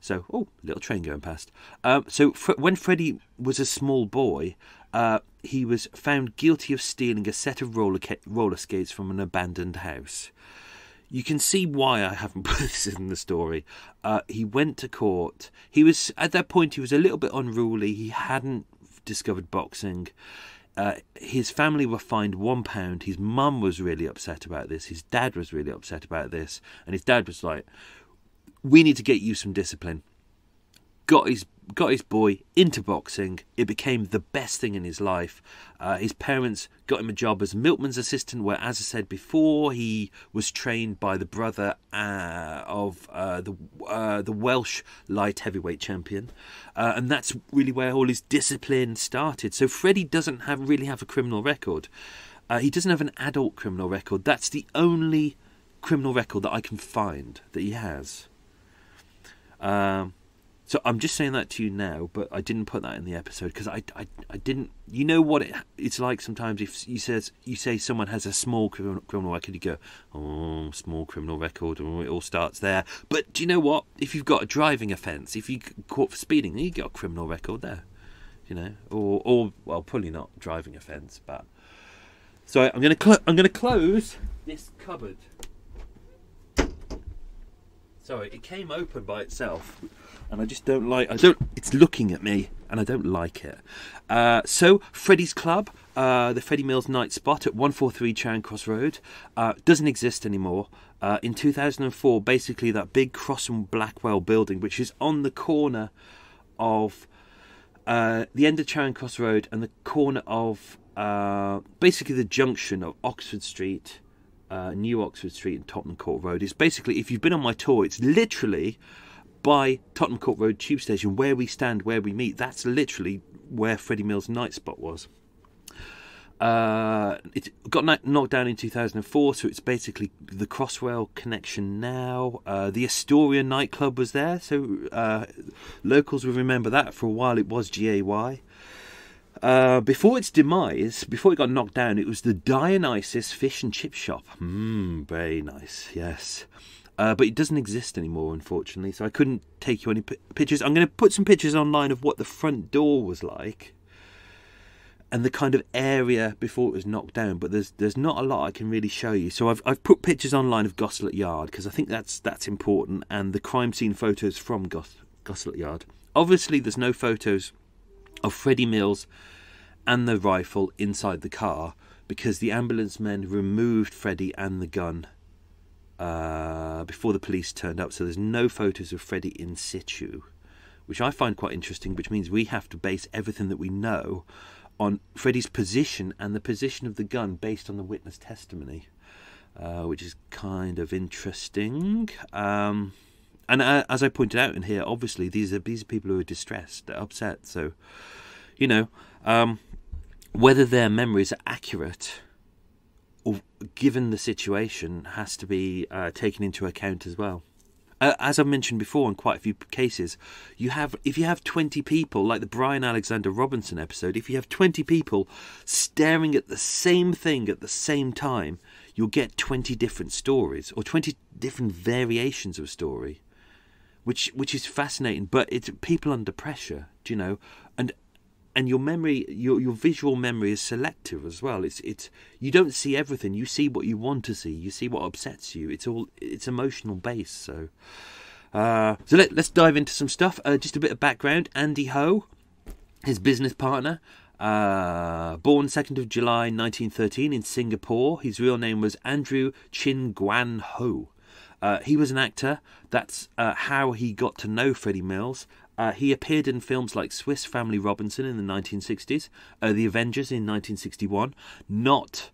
Speaker 1: So, oh, little train going past. Um, so, fr- when Freddie was a small boy, uh, he was found guilty of stealing a set of roller, ca- roller skates from an abandoned house. You can see why I haven't put this in the story. Uh, he went to court. He was at that point. He was a little bit unruly. He hadn't discovered boxing. Uh, his family were fined one pound. His mum was really upset about this. His dad was really upset about this, and his dad was like, "We need to get you some discipline." Got his got his boy into boxing. It became the best thing in his life. Uh, his parents got him a job as milkman's assistant, where, as I said before, he was trained by the brother uh, of uh, the uh, the Welsh light heavyweight champion, uh, and that's really where all his discipline started. So Freddie doesn't have really have a criminal record. Uh, he doesn't have an adult criminal record. That's the only criminal record that I can find that he has. Um, so I'm just saying that to you now, but I didn't put that in the episode because I, I, I didn't. You know what it, it's like sometimes if you says you say someone has a small criminal, criminal record, you go, oh, small criminal record, and it all starts there. But do you know what? If you've got a driving offence, if you caught for speeding, you got a criminal record there. You know, or or well, probably not driving offence, but. So I'm gonna cl- I'm gonna close this cupboard. Sorry, it came open by itself, and I just don't like. I don't. It's looking at me, and I don't like it. Uh, so Freddy's Club. uh, the Freddie Mills night spot at 143 Charing Cross Road uh, doesn't exist anymore. Uh, in 2004, basically, that big Crosse and Blackwell building, which is on the corner of uh, the end of Charing Cross Road and the corner of uh, basically the junction of Oxford Street, uh, New Oxford Street, and Tottenham Court Road. It's basically, if you've been on my tour, it's literally by Tottenham Court Road tube station where we stand, where we meet. That's literally where Freddie Mills' night spot was. Uh, it got knocked down in 2004, so it's basically the Crossrail connection now. Uh, the Astoria nightclub was there, so uh, locals will remember that. For a while, it was GAY. Uh, before its demise, before it got knocked down, it was the Dionysus Fish and Chip Shop. Mmm, very nice, yes. Uh, but it doesn't exist anymore, unfortunately, so I couldn't take you any pictures. I'm going to put some pictures online of what the front door was like and the kind of area before it was knocked down. But there's there's not a lot I can really show you. So I've I've put pictures online of Goslett Yard because I think that's that's important, and the crime scene photos from Gos- Goslett Yard. Obviously, there's no photos of Freddie Mills and the rifle inside the car because the ambulance men removed Freddie and the gun uh, before the police turned up. So there's no photos of Freddie in situ, which I find quite interesting. Which means we have to base everything that we know on Freddie's position and the position of the gun based on the witness testimony, uh, which is kind of interesting. Um, and uh, as I pointed out in here, obviously these are these are people who are distressed, they're upset. So, you know, um, whether their memories are accurate or given the situation has to be uh, taken into account as well uh, as I've mentioned before in quite a few cases, you have if you have 20 people, like the Brian Alexander Robinson episode, if you have 20 people staring at the same thing at the same time, you'll get 20 different stories or 20 different variations of a story, which which is fascinating. But it's people under pressure, do you know? And and your memory your your visual memory is selective as well it's it's you don't see everything you see what you want to see you see what upsets you it's all it's emotional based so uh, so let, us dive into some stuff uh, just a bit of background andy ho his business partner uh, born 2nd of July 1913 in Singapore. His real name was Andrew Chin Guan Ho. Uh, he was an actor. That's uh, how he got to know Freddie Mills. Uh, he appeared in films like Swiss Family Robinson in the 1960s, uh, The Avengers in 1961, not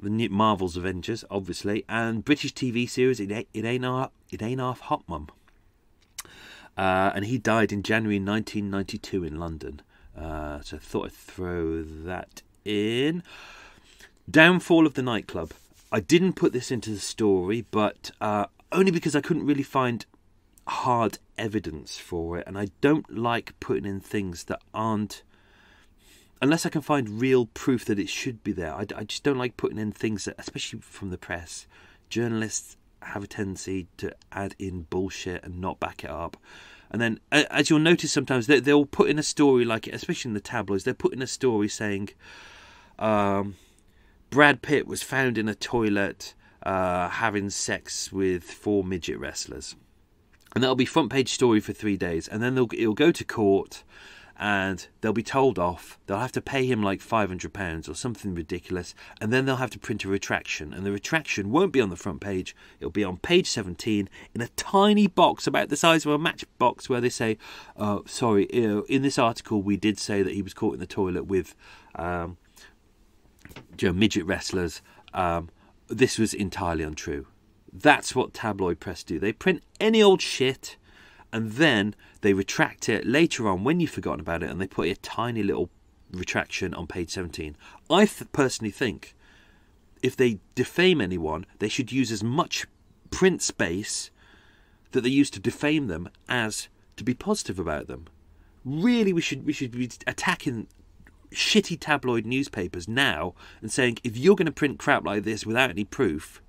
Speaker 1: the Marvel's Avengers, obviously, and British TV series It Ain't, it ain't, Half, it ain't Half Hot Mum. Uh, and he died in January 1992 in London. Uh, so I thought I'd throw that in. Downfall of the nightclub. I didn't put this into the story, but uh, only because I couldn't really find hard evidence for it, and I don't like putting in things that aren't. Unless I can find real proof that it should be there, I, I just don't like putting in things that, especially from the press, journalists have a tendency to add in bullshit and not back it up. And then, as you'll notice, sometimes they, they'll put in a story like, especially in the tabloids, they're putting a story saying, um, Brad Pitt was found in a toilet uh, having sex with four midget wrestlers and that'll be front page story for three days, and then it'll go to court, and they'll be told off. They'll have to pay him like five hundred pounds or something ridiculous, and then they'll have to print a retraction, and the retraction won't be on the front page. It'll be on page seventeen in a tiny box about the size of a matchbox, where they say, "Oh, sorry, in this article we did say that he was caught in the toilet with." Um, you know, midget wrestlers. Um, this was entirely untrue. That's what tabloid press do. They print any old shit and then they retract it later on when you've forgotten about it and they put a tiny little retraction on page 17. I th- personally think if they defame anyone, they should use as much print space that they use to defame them as to be positive about them. Really, we should we should be attacking shitty tabloid newspapers now and saying if you're going to print crap like this without any proof,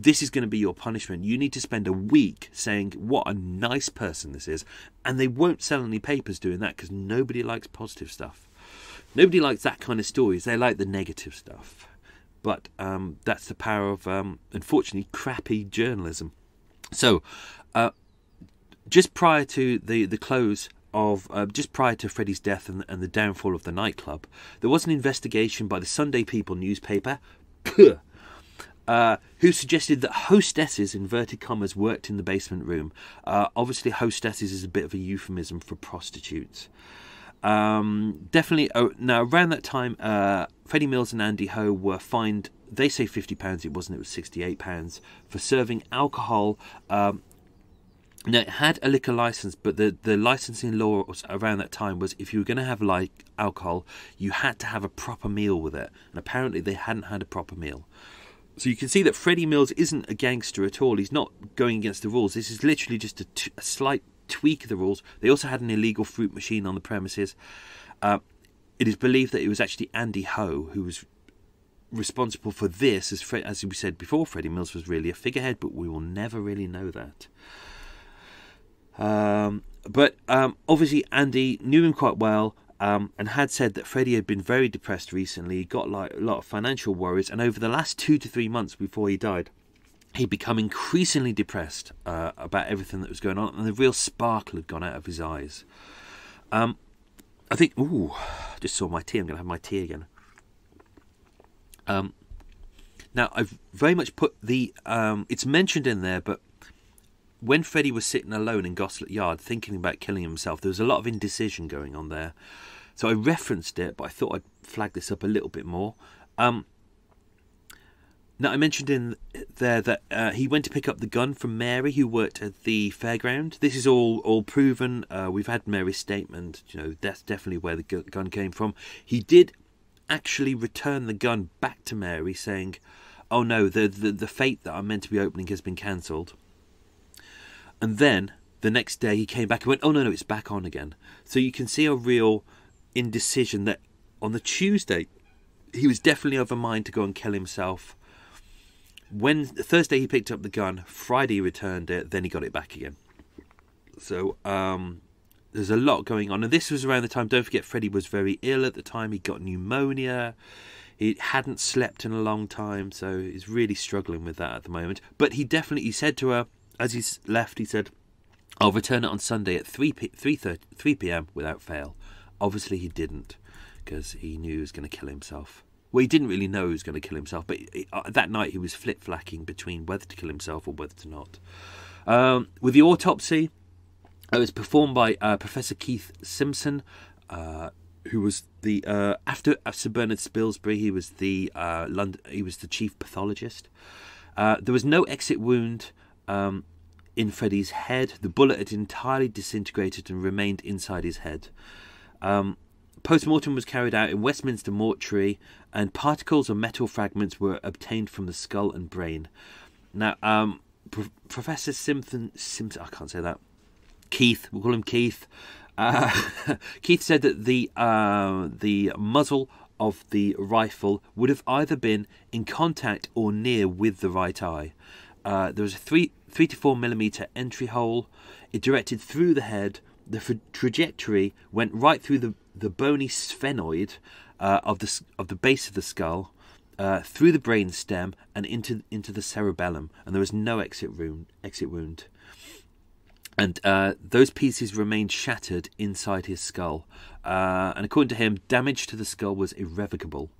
Speaker 1: this is going to be your punishment. You need to spend a week saying what a nice person this is. And they won't sell any papers doing that because nobody likes positive stuff. Nobody likes that kind of stories. They like the negative stuff. But um, that's the power of, um, unfortunately, crappy journalism. So, uh, just prior to the, the close of uh, just prior to Freddie's death and, and the downfall of the nightclub, there was an investigation by the Sunday People newspaper. Uh, who suggested that hostesses, inverted commas, worked in the basement room. Uh, obviously, hostesses is a bit of a euphemism for prostitutes. Um, definitely, oh, now around that time, uh, Freddie Mills and Andy Ho were fined. They say fifty pounds. It wasn't. It was sixty-eight pounds for serving alcohol. Um, now it had a liquor license, but the, the licensing law around that time was if you were going to have like alcohol, you had to have a proper meal with it. And apparently they hadn't had a proper meal. So you can see that Freddie Mills isn't a gangster at all. He's not going against the rules. This is literally just a, slight tweak of the rules. They also had an illegal fruit machine on the premises. Uh, it is believed that it was actually Andy Ho who was responsible for this, as, Fre- as we said before, Freddie Mills was really a figurehead, but we will never really know that. Um, but um, obviously, Andy knew him quite well um, and had said that Freddie had been very depressed recently. He got like a lot of financial worries, and over the last two to three months before he died, he'd become increasingly depressed uh, about everything that was going on, and the real sparkle had gone out of his eyes. Um, I think. Ooh, just saw my tea. I'm going to have my tea again. Um, now I've very much put the. Um, it's mentioned in there, but when Freddie was sitting alone in Goslett Yard thinking about killing himself, there was a lot of indecision going on there. So I referenced it, but I thought I'd flag this up a little bit more. Um, now I mentioned in there that uh, he went to pick up the gun from Mary, who worked at the fairground. This is all all proven. Uh, we've had Mary's statement. You know that's definitely where the gun came from. He did actually return the gun back to Mary, saying, "Oh no, the the, the fate that I'm meant to be opening has been cancelled." And then the next day he came back and went, oh no, no, it's back on again. So you can see a real indecision that on the Tuesday he was definitely of a mind to go and kill himself. When Thursday he picked up the gun, Friday he returned it, then he got it back again. So um, there's a lot going on, and this was around the time. Don't forget, Freddie was very ill at the time. He got pneumonia. He hadn't slept in a long time, so he's really struggling with that at the moment. But he definitely he said to her, as he left, he said, I'll return it on Sunday at 3, p- 3, 3 p.m. without fail. Obviously, he didn't because he knew he was going to kill himself. Well, he didn't really know he was going to kill himself, but he, uh, that night he was flip flacking between whether to kill himself or whether to not. Um, with the autopsy, it was performed by uh, Professor Keith Simpson, uh, who was the uh, after Sir Bernard Spilsbury. He was the uh, London. He was the chief pathologist. Uh, there was no exit wound um, in Freddie's head. The bullet had entirely disintegrated and remained inside his head. Um, Post mortem was carried out in Westminster Mortuary, and particles of metal fragments were obtained from the skull and brain. Now, um, Pro- Professor Simpson, Simpson, I can't say that. Keith, we'll call him Keith. Uh, Keith said that the uh, the muzzle of the rifle would have either been in contact or near with the right eye. Uh, there was a three three to four millimeter entry hole. It directed through the head. The f- trajectory went right through the, the bony sphenoid uh, of the of the base of the skull, uh, through the brain stem and into into the cerebellum, and there was no exit wound. Exit wound. And uh, those pieces remained shattered inside his skull. Uh, and according to him, damage to the skull was irrevocable.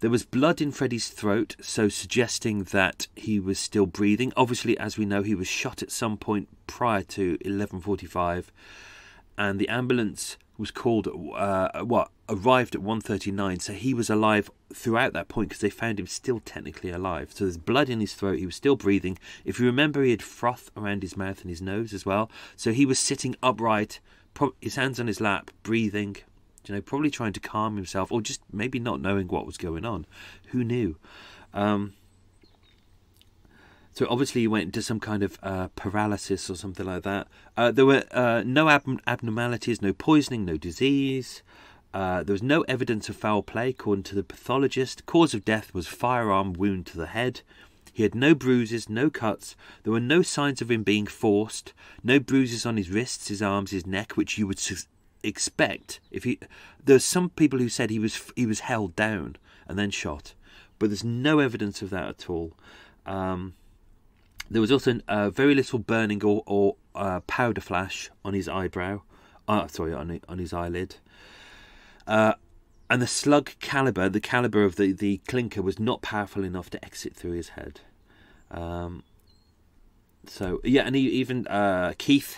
Speaker 1: There was blood in Freddie's throat, so suggesting that he was still breathing. Obviously, as we know, he was shot at some point prior to 11:45, and the ambulance was called. Uh, what arrived at 1:39, so he was alive throughout that point because they found him still technically alive. So there's blood in his throat. He was still breathing. If you remember, he had froth around his mouth and his nose as well. So he was sitting upright, his hands on his lap, breathing you know, probably trying to calm himself, or just maybe not knowing what was going on. Who knew? Um, so obviously he went into some kind of uh, paralysis or something like that. Uh, there were uh, no ab- abnormalities, no poisoning, no disease. Uh, there was no evidence of foul play, according to the pathologist. Cause of death was firearm wound to the head. He had no bruises, no cuts. There were no signs of him being forced. No bruises on his wrists, his arms, his neck, which you would su- expect if he there's some people who said he was he was held down and then shot but there's no evidence of that at all um, there was also uh, very little burning or, or uh, powder flash on his eyebrow Uh, sorry, on on his eyelid. Uh, and the slug caliber, the caliber of the, the clinker, was not powerful enough to exit through his head. Um, so yeah, and he, even uh, Keith,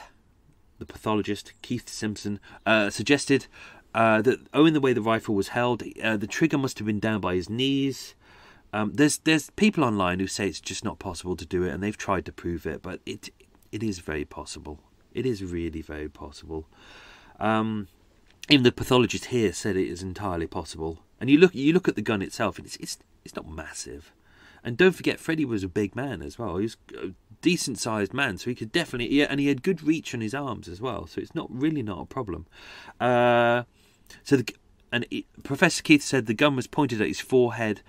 Speaker 1: the pathologist, Keith Simpson, uh, suggested uh, that owing the way the rifle was held, uh, the trigger must have been down by his knees. Um, there's there's people online who say it's just not possible to do it, and they've tried to prove it, but it it is very possible. It is really very possible. Um, even the pathologist here said it is entirely possible. And you look you look at the gun itself, and it's it's it's not massive. And don't forget, Freddie was a big man as well. He was a decent sized man, so he could definitely yeah, and he had good reach on his arms as well. So it's not really not a problem. Uh, so the and it, Professor Keith said the gun was pointed at his forehead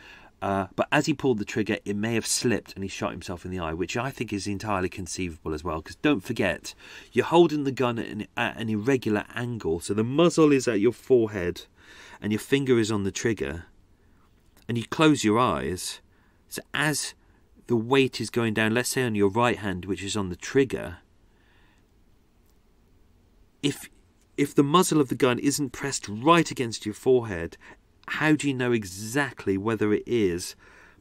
Speaker 1: uh, but as he pulled the trigger, it may have slipped and he shot himself in the eye, which I think is entirely conceivable as well. Because don't forget, you're holding the gun at an, at an, irregular angle, so the muzzle is at your forehead and your finger is on the trigger, and you close your eyes. So as the weight is going down, let's say on your right hand, which is on the trigger, if if the muzzle of the gun isn't pressed right against your forehead how do you know exactly whether it is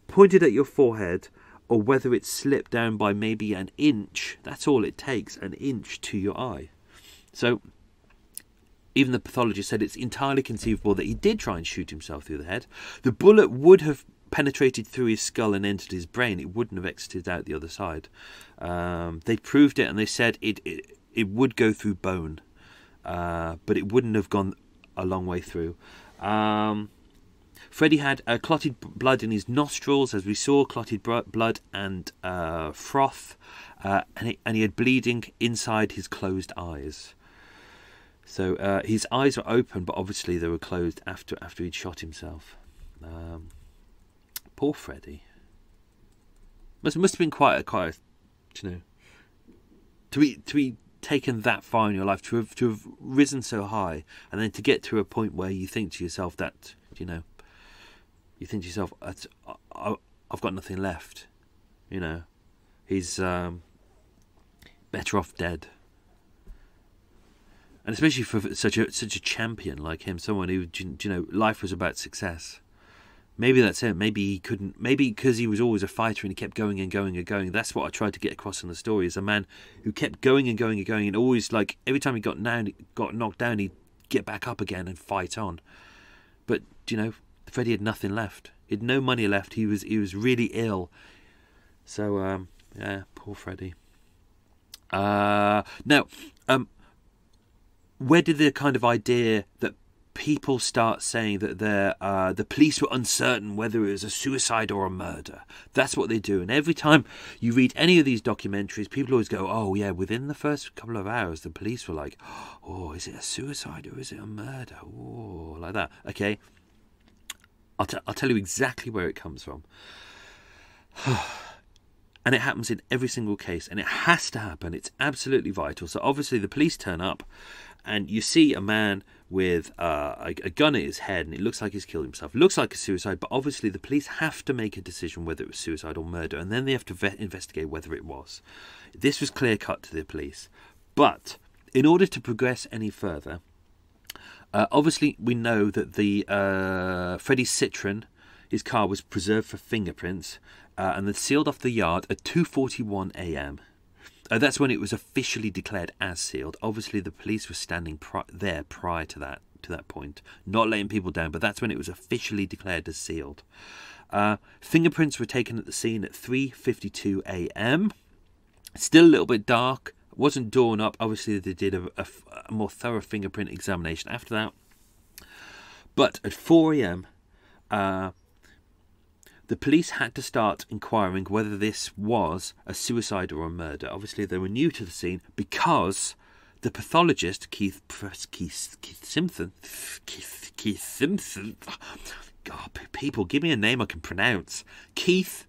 Speaker 1: pointed at your forehead or whether it's slipped down by maybe an inch? That's all it takes, an inch to your eye. So, even the pathologist said it's entirely conceivable that he did try and shoot himself through the head. The bullet would have penetrated through his skull and entered his brain. It wouldn't have exited out the other side. Um, they proved it and they said it, it, it would go through bone, uh, but it wouldn't have gone a long way through. Um, Freddy had uh, clotted blood in his nostrils, as we saw, clotted blood and uh, froth, uh, and, he, and, he, had bleeding inside his closed eyes. So uh, his eyes were open, but obviously they were closed after after he'd shot himself. Um, poor Freddy. Must must have been quite a quite, a, you know, to be to be taken that far in your life, to have to have risen so high, and then to get to a point where you think to yourself that you know, you think to yourself, I've got nothing left. You know, he's um, better off dead. And especially for such a such a champion like him, someone who you know life was about success. Maybe that's it. Maybe he couldn't. Maybe because he was always a fighter and he kept going and going and going. That's what I tried to get across in the story: is a man who kept going and going and going, and always like every time he got down, got knocked down, he'd get back up again and fight on. But you know, Freddie had nothing left. He had no money left. He was he was really ill. So um, yeah, poor Freddie. Uh, now, um, where did the kind of idea that people start saying that uh, the police were uncertain whether it was a suicide or a murder. That's what they do. And every time you read any of these documentaries, people always go, "Oh yeah, within the first couple of hours, the police were like, oh, is it a suicide or is it a murder? Oh, like that." Okay, I'll, t- I'll tell you exactly where it comes from. and it happens in every single case, and it has to happen. It's absolutely vital. So obviously, the police turn up, and you see a man with uh, a, gun at his head, and it looks like he's killed himself. Looks like a suicide, but obviously the police have to make a decision whether it was suicide or murder, and then they have to investigate whether it was. This was clear cut to the police, but in order to progress any further, uh, obviously we know that the uh, Freddie Citroen, his car was preserved for fingerprints, uh, and then sealed off the yard at 2:41 a.m. Uh, that's when it was officially declared as sealed. Obviously, the police were standing pri- there prior to that to that point, not letting people down. But that's when it was officially declared as sealed. Uh, fingerprints were taken at the scene at 3:52 a.m. Still a little bit dark. wasn't dawn up. Obviously, they did a, a, a more thorough fingerprint examination after that. But at 4 a.m., uh, the police had to start inquiring whether this was a suicide or a murder. Obviously, they were new to the scene because the pathologist, Keith, Keith, Keith Simpson, Keith, Keith Simpson, God, people, give me a name I can pronounce. Keith,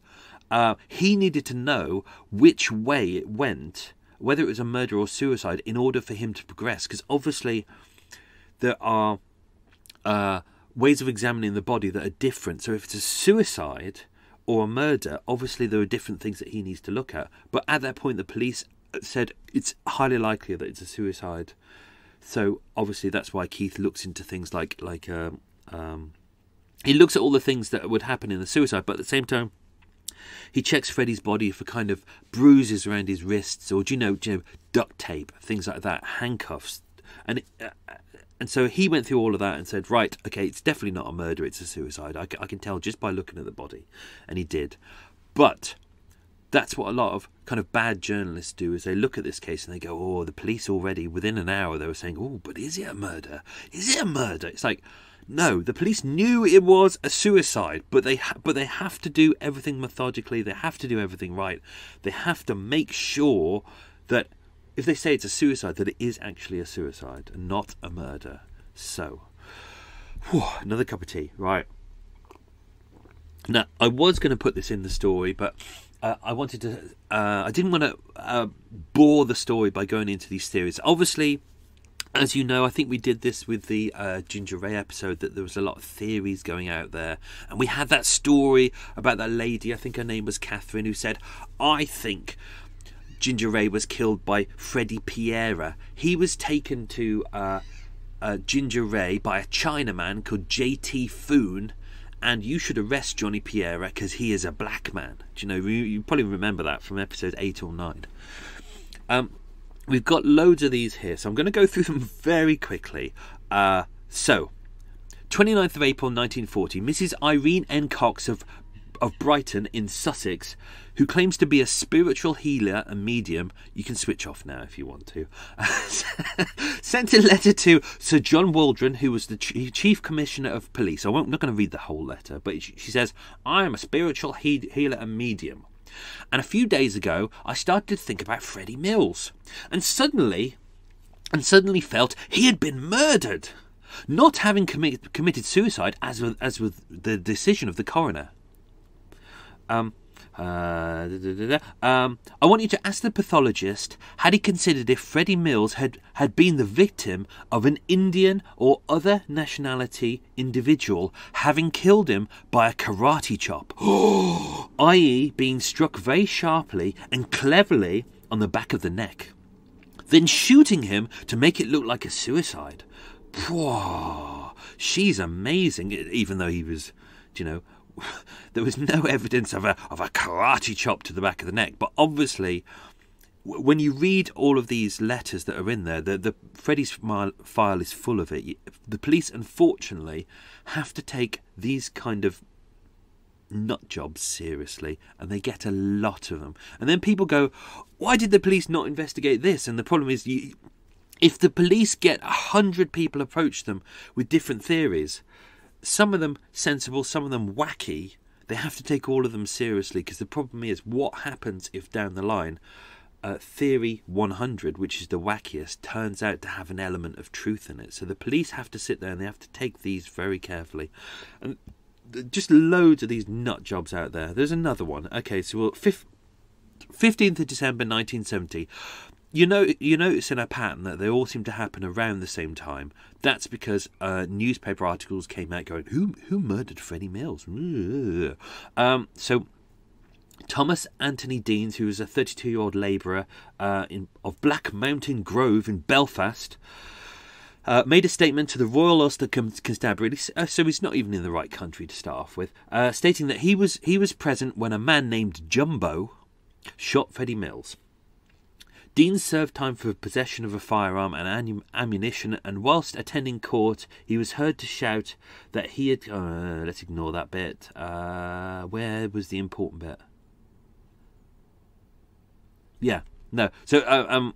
Speaker 1: uh, he needed to know which way it went, whether it was a murder or suicide, in order for him to progress. Because obviously, there are. Uh, ways of examining the body that are different. So if it's a suicide or a murder, obviously there are different things that he needs to look at. But at that point, the police said it's highly likely that it's a suicide. so obviously that's why Keith looks into things like like um, um, he looks at all the things that would happen in the suicide, but at the same time, he checks Freddie's body for kind of bruises around his wrists, or do you know, do you know duct tape, things like that, handcuffs, and uh, and so he went through all of that and said, right, okay, it's definitely not a murder, it's a suicide. I, I can tell just by looking at the body, and he did, but that's what a lot of kind of bad journalists do is they look at this case and they go oh the police already within an hour they were saying oh but is it a murder? Is it a murder? It's like no the police knew it was a suicide but they ha- but they have to do everything methodically they have to do everything right. They have to make sure that if they say it's a suicide that it is actually a suicide and not a murder so whew, another cup of tea right now i was going to put this in the story but uh, I wanted to. Uh, I didn't want to uh, bore the story by going into these theories. Obviously, as you know, I think we did this with the uh, Ginger Ray episode. That there was a lot of theories going out there, and we had that story about that lady. I think her name was Catherine, who said, "I think." Ginger Ray was killed by Freddie Piera. He was taken to uh, uh, Ginger Ray by a Chinaman called J.T. Foon, and you should arrest Johnny Piera because he is a black man. Do you know? You, you, probably remember that from episode eight or nine. Um, we've got loads of these here, so I'm going to go through them very quickly. Uh, so, 29th of April 1940, Mrs. Irene N. Cox of of Brighton in Sussex, who claims to be a spiritual healer and medium. You can switch off now if you want to. sent a letter to Sir John Waldron, who was the Chief Commissioner of Police. I am not going to read the whole letter, but she says, I am a spiritual he- healer and medium. And a few days ago, I started to think about Freddie Mills. And suddenly, and suddenly felt he had been murdered. Not having commi- committed suicide, as with, as with the decision of the coroner. Um, uh, da, da, da, um, I want you to ask the pathologist had he considered if Freddie Mills had, had been the victim of an Indian or other nationality individual having killed him by a karate chop, i.e., being struck very sharply and cleverly on the back of the neck, then shooting him to make it look like a suicide. She's amazing, even though he was, you know, there was no evidence of a of a karate chop to the back of the neck. But obviously, when you read all of these letters that are in there, the the Freddie's file is full of it. The police, unfortunately, have to take these kind of nut jobs seriously, and they get a lot of them. And then people go, "Why did the police not investigate this?" And the problem is, you, if the police get a hundred people approach them with different theories, some of them sensible, some of them wacky. They have to take all of them seriously because the problem is what happens if down the line uh, Theory 100, which is the wackiest, turns out to have an element of truth in it. So the police have to sit there and they have to take these very carefully. And just loads of these nut jobs out there. There's another one. Okay, so well, 15th of December 1970 you know, you notice in a pattern that they all seem to happen around the same time. That's because uh, newspaper articles came out going, "Who who murdered Freddie Mills?" Um, so Thomas Anthony Deans, who was a 32-year-old labourer uh, of Black Mountain Grove in Belfast, uh, made a statement to the Royal Ulster Constabulary, uh, so he's not even in the right country to start off with, uh, stating that he was he was present when a man named Jumbo shot Freddie Mills. Dean served time for possession of a firearm and ammunition, and whilst attending court, he was heard to shout that he had. Uh, let's ignore that bit. Uh, where was the important bit? Yeah, no. So, uh, um,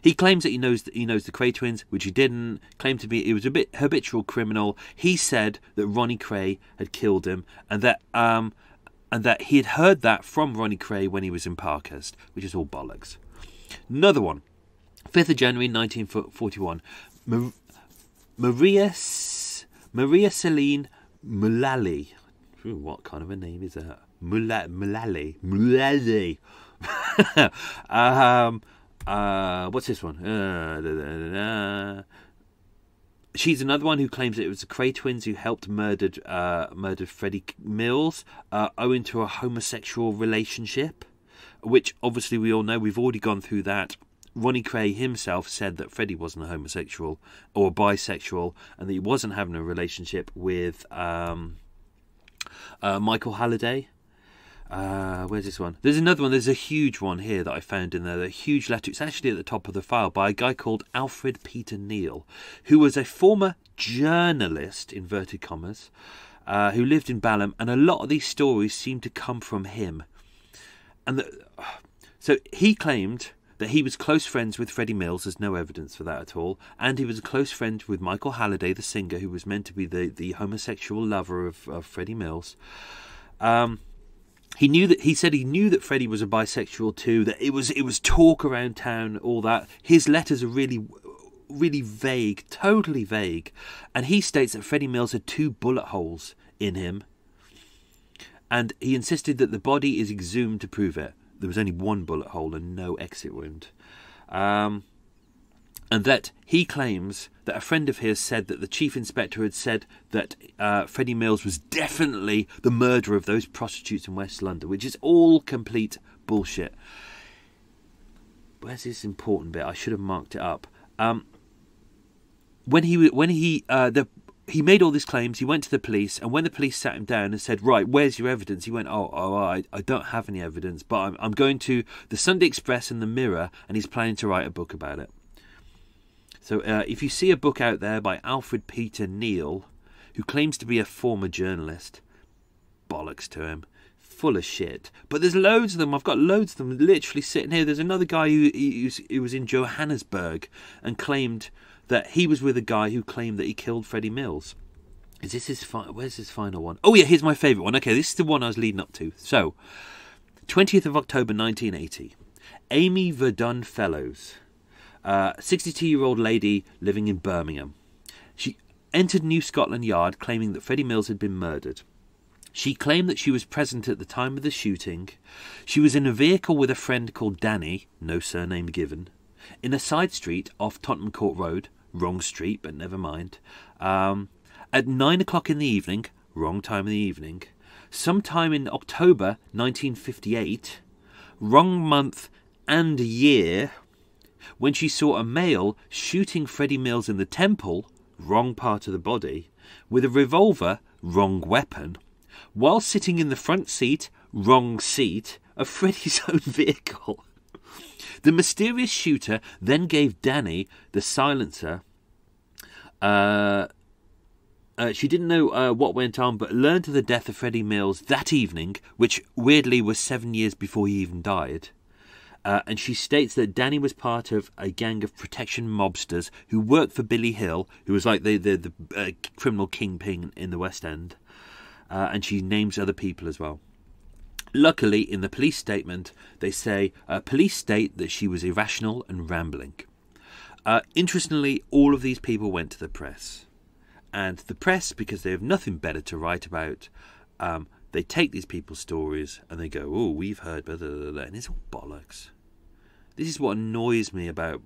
Speaker 1: he claims that he knows that he knows the Kray twins, which he didn't. Claimed to be he was a bit habitual criminal. He said that Ronnie Kray had killed him, and that um, and that he had heard that from Ronnie Kray when he was in Parkhurst, which is all bollocks. Another one. 5th of January 1941. Maria, Maria Celine Mullally. What kind of a name is that? Mullally. Mullally. um, uh, what's this one? Uh, da, da, da, She's another one who claims that it was the Kray twins who helped murdered uh, murdered Freddie Mills uh, owing to a homosexual relationship which obviously we all know we've already gone through that Ronnie Kray himself said that Freddie wasn't a homosexual or bisexual, and that he wasn't having a relationship with um, uh, Michael Holliday. Uh, where's this one? There's another one. There's a huge one here that I found in there. A huge letter. It's actually at the top of the file by a guy called Alfred Peter Neal, who was a former journalist, inverted commas, uh, who lived in Balham, and a lot of these stories seem to come from him. And the, so he claimed that he was close friends with Freddie Mills. There's no evidence for that at all. And he was a close friend with Michael Holliday, the singer, who was meant to be the, the homosexual lover of, of Freddie Mills. Um, he knew that he said he knew that Freddie was a bisexual too. That it was it was talk around town, all that. His letters are really really vague, totally vague, and he states that Freddie Mills had two bullet holes in him, and he insisted that the body is exhumed to prove it. There was only one bullet hole and no exit wound. Um, and that he claims that a friend of his said that the chief inspector had said that uh, Freddie Mills was definitely the murderer of those prostitutes in West London, which is all complete bullshit. Where's this important bit? I should have marked it up. Um, when he when he uh, the he made all these claims. He went to the police, and when the police sat him down and said, "Right, where's your evidence?" He went, "Oh, oh, I, I don't have any evidence, but I'm, I'm going to the Sunday Express and the Mirror, and he's planning to write a book about it." So, uh, if you see a book out there by Alfred Peter Neal, who claims to be a former journalist, bollocks to him, full of shit. But there's loads of them. I've got loads of them literally sitting here. There's another guy who, who, was in Johannesburg and claimed that he was with a guy who claimed that he killed Freddie Mills. Is this his fi- where's his final one? Oh yeah, here's my favourite one. Okay, this is the one I was leading up to. So, 20th of October 1980, Amy Verdun Fellows, uh, 62 year old lady living in Birmingham. She entered New Scotland Yard claiming that Freddie Mills had been murdered. She claimed that she was present at the time of the shooting. She was in a vehicle with a friend called Danny, no surname given, in a side street off Tottenham Court Road, wrong street, but never mind. Um, at nine o'clock in the evening, wrong time in the evening, sometime in October 1958, wrong month and year, when she saw a male shooting Freddie Mills in the temple, wrong part of the body, with a revolver, wrong weapon, while sitting in the front seat, wrong seat, of Freddie's own vehicle. The mysterious shooter then gave Danny the silencer. Uh, uh, she didn't know uh, what went on, but learned of the death of Freddie Mills that evening, which weirdly was seven years before he even died. Uh, and she states that Danny was part of a gang of protection mobsters who worked for Billy Hill, who was like the the, the uh, criminal kingpin in the West End. Uh, and she names other people as well. Luckily, in the police statement, they say uh, police state that she was irrational and rambling. Uh, interestingly, all of these people went to the press, and the press, because they have nothing better to write about, um, they take these people's stories and they go, "Oh, we've heard," blah, blah, blah, and it's all bollocks. This is what annoys me about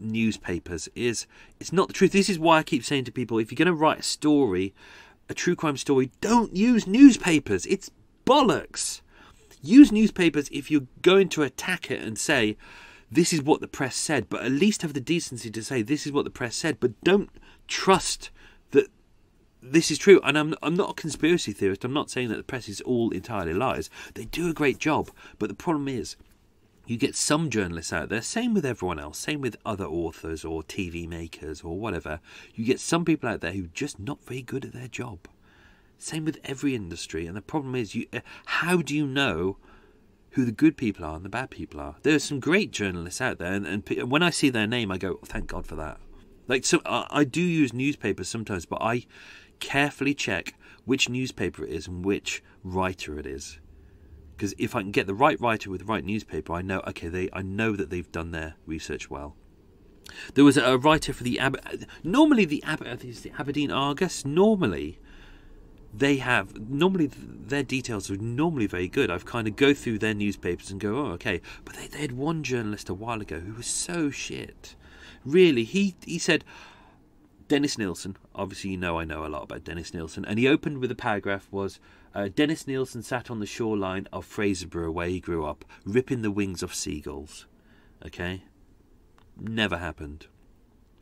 Speaker 1: newspapers is it's not the truth. This is why I keep saying to people, if you're going to write a story, a true crime story, don't use newspapers. It's bollocks. Use newspapers if you're going to attack it and say, this is what the press said, but at least have the decency to say, this is what the press said, but don't trust that this is true. And I'm, I'm not a conspiracy theorist. I'm not saying that the press is all entirely lies. They do a great job, but the problem is, you get some journalists out there, same with everyone else, same with other authors or TV makers or whatever. You get some people out there who are just not very good at their job. Same with every industry. And the problem is, you, uh, how do you know who the good people are and the bad people are? There are some great journalists out there, and, and when I see their name, I go, oh, "Thank God for that." Like, so I, I do use newspapers sometimes, but I carefully check which newspaper it is and which writer it is because if I can get the right writer with the right newspaper, I know okay, they I know that they've done their research well. There was a writer for the normally the, Aber- the Aberdeen Argus. Normally, they have normally their details are normally very good. I've kind of go through their newspapers and go, oh, okay. But they, they had one journalist a while ago who was so shit. Really, he he said. Dennis Nilsen, obviously you know I know a lot about Dennis Nilsen, and he opened with a paragraph was uh, Dennis Nilsen sat on the shoreline of Fraserburgh where he grew up, ripping the wings off seagulls. Okay? never happened.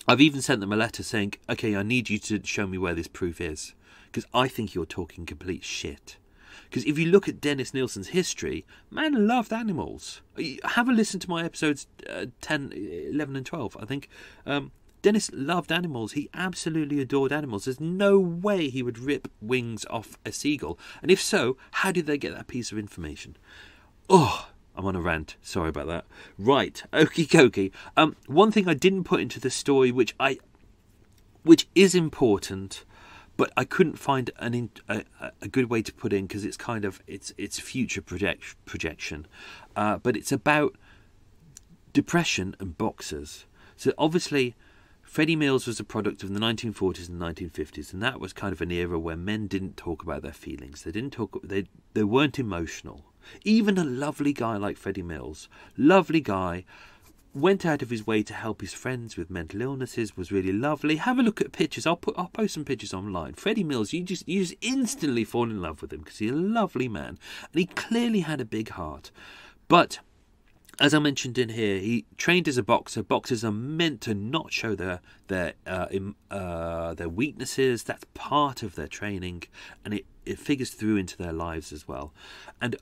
Speaker 1: I've even sent them a letter saying, okay, I need you to show me where this proof is, because I think you're talking complete shit. Because if you look at Dennis Nilsen's history, man loved animals. Have a listen to my episodes uh, 10, 11, and 12, I think. Um, Dennis loved animals. He absolutely adored animals. There's no way he would rip wings off a seagull. And if so, how did they get that piece of information? Oh, I'm on a rant. Sorry about that. Right, okie dokie. Um, one thing I didn't put into the story, which I, which is important, but I couldn't find an in, a, a, good way to put in because it's kind of it's it's future project, projection, uh, but it's about depression and boxers. So obviously, Freddie Mills was a product of the 1940s and 1950s, and that was kind of an era where men didn't talk about their feelings. They didn't talk. They they weren't emotional. Even a lovely guy like Freddie Mills, lovely guy, went out of his way to help his friends with mental illnesses, was really lovely. Have a look at pictures. I'll put I'll post some pictures online. Freddie Mills, you just you just instantly fall in love with him because he's a lovely man. And he clearly had a big heart. But as I mentioned in here, he trained as a boxer. Boxers are meant to not show their their uh, uh, their weaknesses. That's part of their training, and it, it figures through into their lives as well. And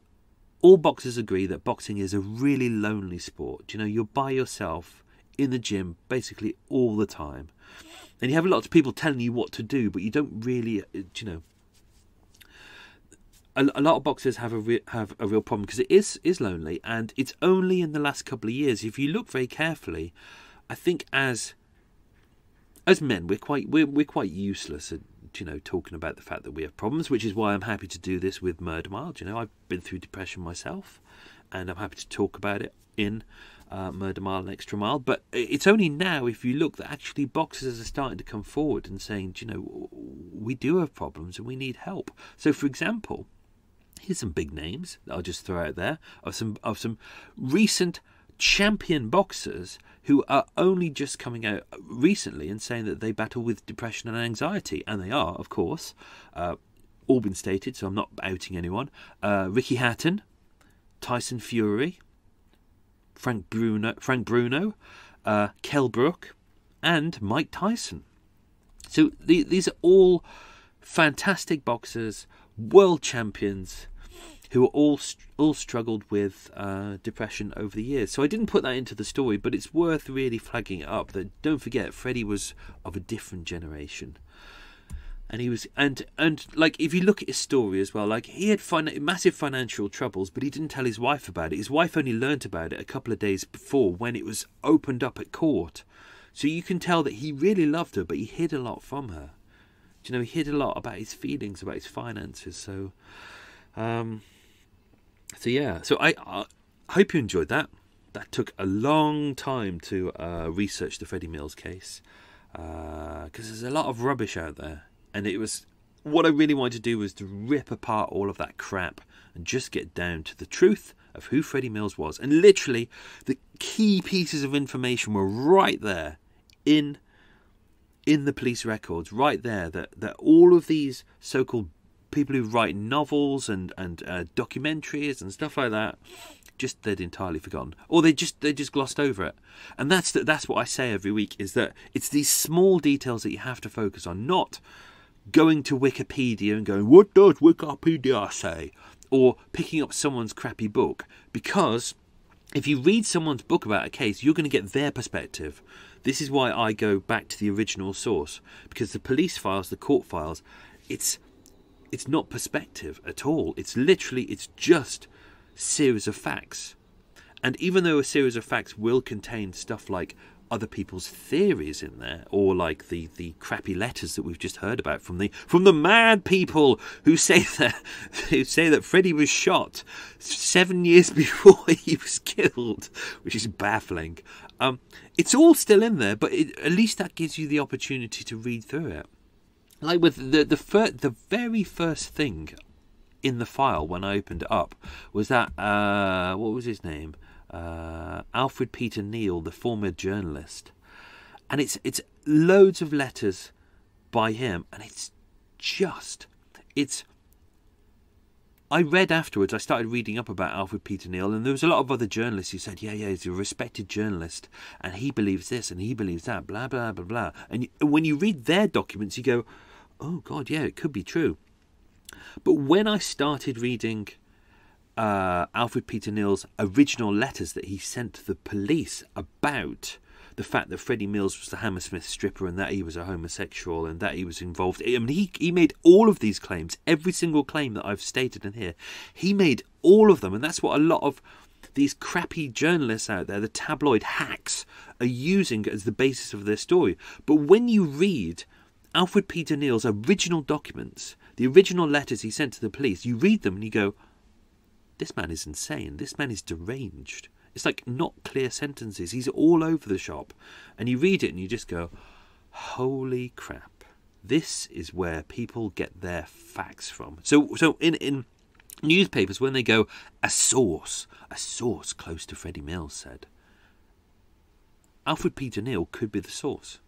Speaker 1: all boxers agree that boxing is a really lonely sport. You know, you're by yourself in the gym basically all the time. And you have lots of people telling you what to do, but you don't really, uh, you know. A, a lot of boxers have a re- have a real problem because it is is lonely, and it's only in the last couple of years. If you look very carefully, I think as as men, we're quite we're we're quite useless at you know, talking about the fact that we have problems, which is why I'm happy to do this with Murder Mile. You know, I've been through depression myself, and I'm happy to talk about it in uh, Murder Mile and Extra Mile. But it's only now, if you look, that actually boxers are starting to come forward and saying, you know, we do have problems and we need help. So, for example, here's some big names that I'll just throw out there of some of some recent champion boxers who are only just coming out recently and saying that they battle with depression and anxiety, and they are, of course, uh, all been stated, so I'm not outing anyone. Uh, Ricky Hatton, Tyson Fury, Frank Bruno, Frank Bruno, uh, Kell Brook, and Mike Tyson. So the, these are all fantastic boxers, world champions who all all struggled with uh, depression over the years. So I didn't put that into the story, but it's worth really flagging it up. That don't forget, Freddie was of a different generation, and he was and and like if you look at his story as well, like he had fin- massive financial troubles, but he didn't tell his wife about it. His wife only learnt about it a couple of days before when it was opened up at court. So you can tell that he really loved her, but he hid a lot from her. Do you know, he hid a lot about his feelings, about his finances. So. Um, so yeah, so I, hope you enjoyed that. That took a long time to uh, research the Freddie Mills case because uh, there's a lot of rubbish out there, and it was what I really wanted to do was to rip apart all of that crap and just get down to the truth of who Freddie Mills was. And literally, the key pieces of information were right there in in the police records, right there. That that all of these so-called people who write novels and and uh, documentaries and stuff like that just they'd entirely forgotten. Or they just they just glossed over it. And that's the, that's what i say every week is that it's these small details that you have to focus on not going to wikipedia and going what does wikipedia say? Or picking up someone's crappy book. Because if you read someone's book about a case you're going to get their perspective. This is why i go back to the original source. Because the police files the court files it's it's not perspective at all. It's literally, it's just series of facts. And even though a series of facts will contain stuff like other people's theories in there, or like the, the crappy letters that we've just heard about from the from the mad people who say that who say that Freddie was shot seven years before he was killed, which is baffling. Um, it's all still in there, but it, at least that gives you the opportunity to read through it like with the the fir- the very first thing in the file when I opened it up was that uh, what was his name? Uh, Alfred Peter Neal, the former journalist, and it's it's loads of letters by him, and it's just it's I read afterwards, I started reading up about Alfred Peter Neal, and there was a lot of other journalists who said, yeah, yeah, he's a respected journalist, and he believes this, and he believes that, blah, blah, blah, blah. And when you read their documents, you go, oh, God, yeah, it could be true. But when I started reading uh, Alfred Peter Neal's original letters that he sent to the police about the fact that Freddie Mills was the Hammersmith stripper and that he was a homosexual and that he was involved. I mean, he, he made all of these claims, every single claim that I've stated in here. He made all of them, and that's what a lot of these crappy journalists out there, the tabloid hacks, are using as the basis of their story. But when you read Alfred Peter Neal's original documents, the original letters he sent to the police, you read them and you go, this man is insane. This man is deranged. It's like not clear sentences. He's all over the shop. And you read it and you just go, holy crap. This is where people get their facts from. So, so in, in newspapers, when they go, a source, a source close to Freddie Mills said, Alfred Peter Neal could be the source.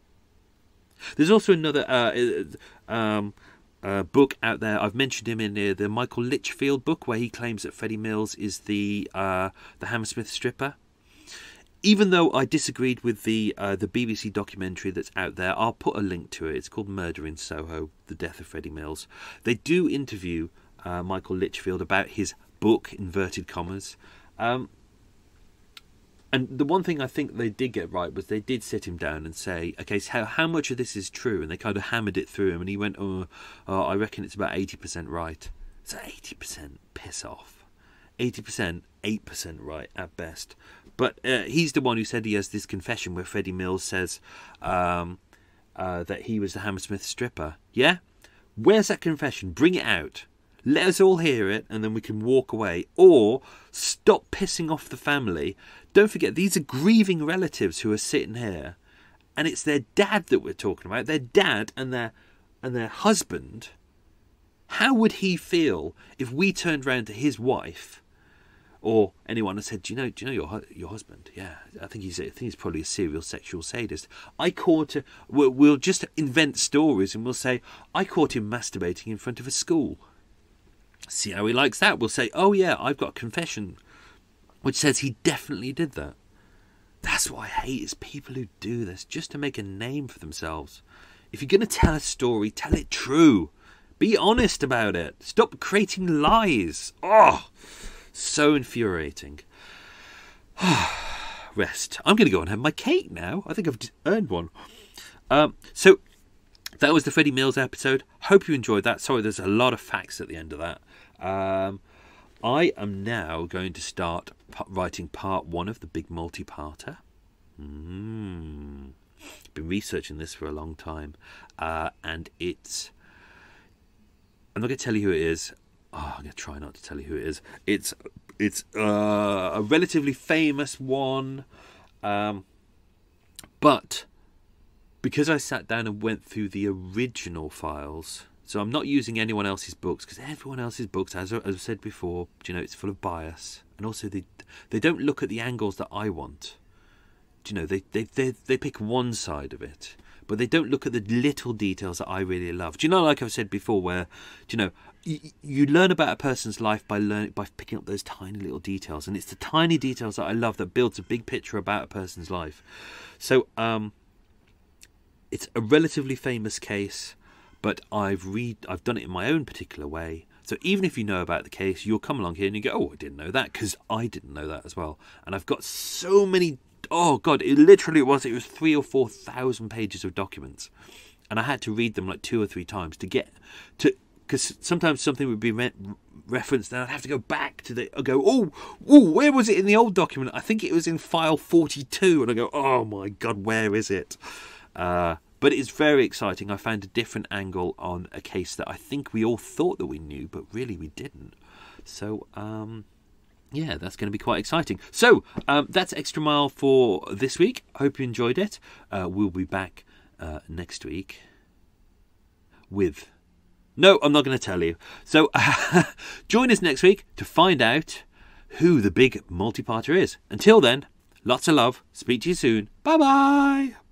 Speaker 1: There's also another uh, um, uh, book out there. I've mentioned him in the, the Michael Litchfield book, where he claims that Freddie Mills is the uh, the Hammersmith stripper. Even though I disagreed with the uh, the BBC documentary that's out there, I'll put a link to it. It's called Murder in Soho: The Death of Freddie Mills. They do interview uh, Michael Litchfield about his book, inverted commas. Um, and the one thing I think they did get right was they did sit him down and say, okay, so how, how much of this is true? And they kind of hammered it through him, and he went, oh, oh I reckon it's about 80% right. So 80% piss off. 80%, 8% right at best. But uh, he's the one who said he has this confession where Freddie Mills says um, uh, that he was the Hammersmith stripper. Yeah? Where's that confession? Bring it out. Let us all hear it and then we can walk away. Or stop pissing off the family don't forget, these are grieving relatives who are sitting here, and it's their dad that we're talking about. Their dad and their and their husband. How would he feel if we turned round to his wife, or anyone and said, "Do you know? Do you know your your husband? Yeah, I think he's I think he's probably a serial sexual sadist. I caught. We'll, we'll just invent stories and we'll say I caught him masturbating in front of a school. See how he likes that. We'll say, "Oh yeah, I've got a confession which says he definitely did that. That's what I hate is people who do this just to make a name for themselves. If you're going to tell a story, tell it true. Be honest about it. Stop creating lies. Oh, so infuriating. Rest. I'm going to go and have my cake now. I think I've earned one. Um, so that was the Freddie Mills episode. Hope you enjoyed that. Sorry, there's a lot of facts at the end of that. Um, I am now going to start writing part one of the big multi-parter. Mm. I've been researching this for a long time, uh, and it's. I'm not going to tell you who it is. Oh, I'm going to try not to tell you who it is. It's it's uh, a relatively famous one, um, but because I sat down and went through the original files so I'm not using anyone else's books because everyone else's books, as, as I've said before, you know, it's full of bias, and also they they don't look at the angles that I want. Do you know, they they they they pick one side of it, but they don't look at the little details that I really love. Do you know, like I've said before, where do you know you, you learn about a person's life by learning by picking up those tiny little details, and it's the tiny details that I love that builds a big picture about a person's life. So um, it's a relatively famous case but I've read I've done it in my own particular way. So even if you know about the case, you'll come along here and you go, "Oh, I didn't know that," because I didn't know that as well. And I've got so many. Oh God, it literally was. It was three or four thousand pages of documents, and I had to read them like two or three times to get to. Because sometimes something would be re- referenced, and I'd have to go back to the. I go, oh, oh, where was it in the old document? I think it was in file forty-two, and I go, oh my God, where is it? Uh, but it's very exciting. I found a different angle on a case that I think we all thought that we knew, but really we didn't. So, um, yeah, that's going to be quite exciting. So, um, that's Extra Mile for this week. Hope you enjoyed it. Uh, we'll be back uh, next week with. No, I'm not going to tell you. So, join us next week to find out who the big multi-parter is. Until then, lots of love. Speak to you soon. Bye bye.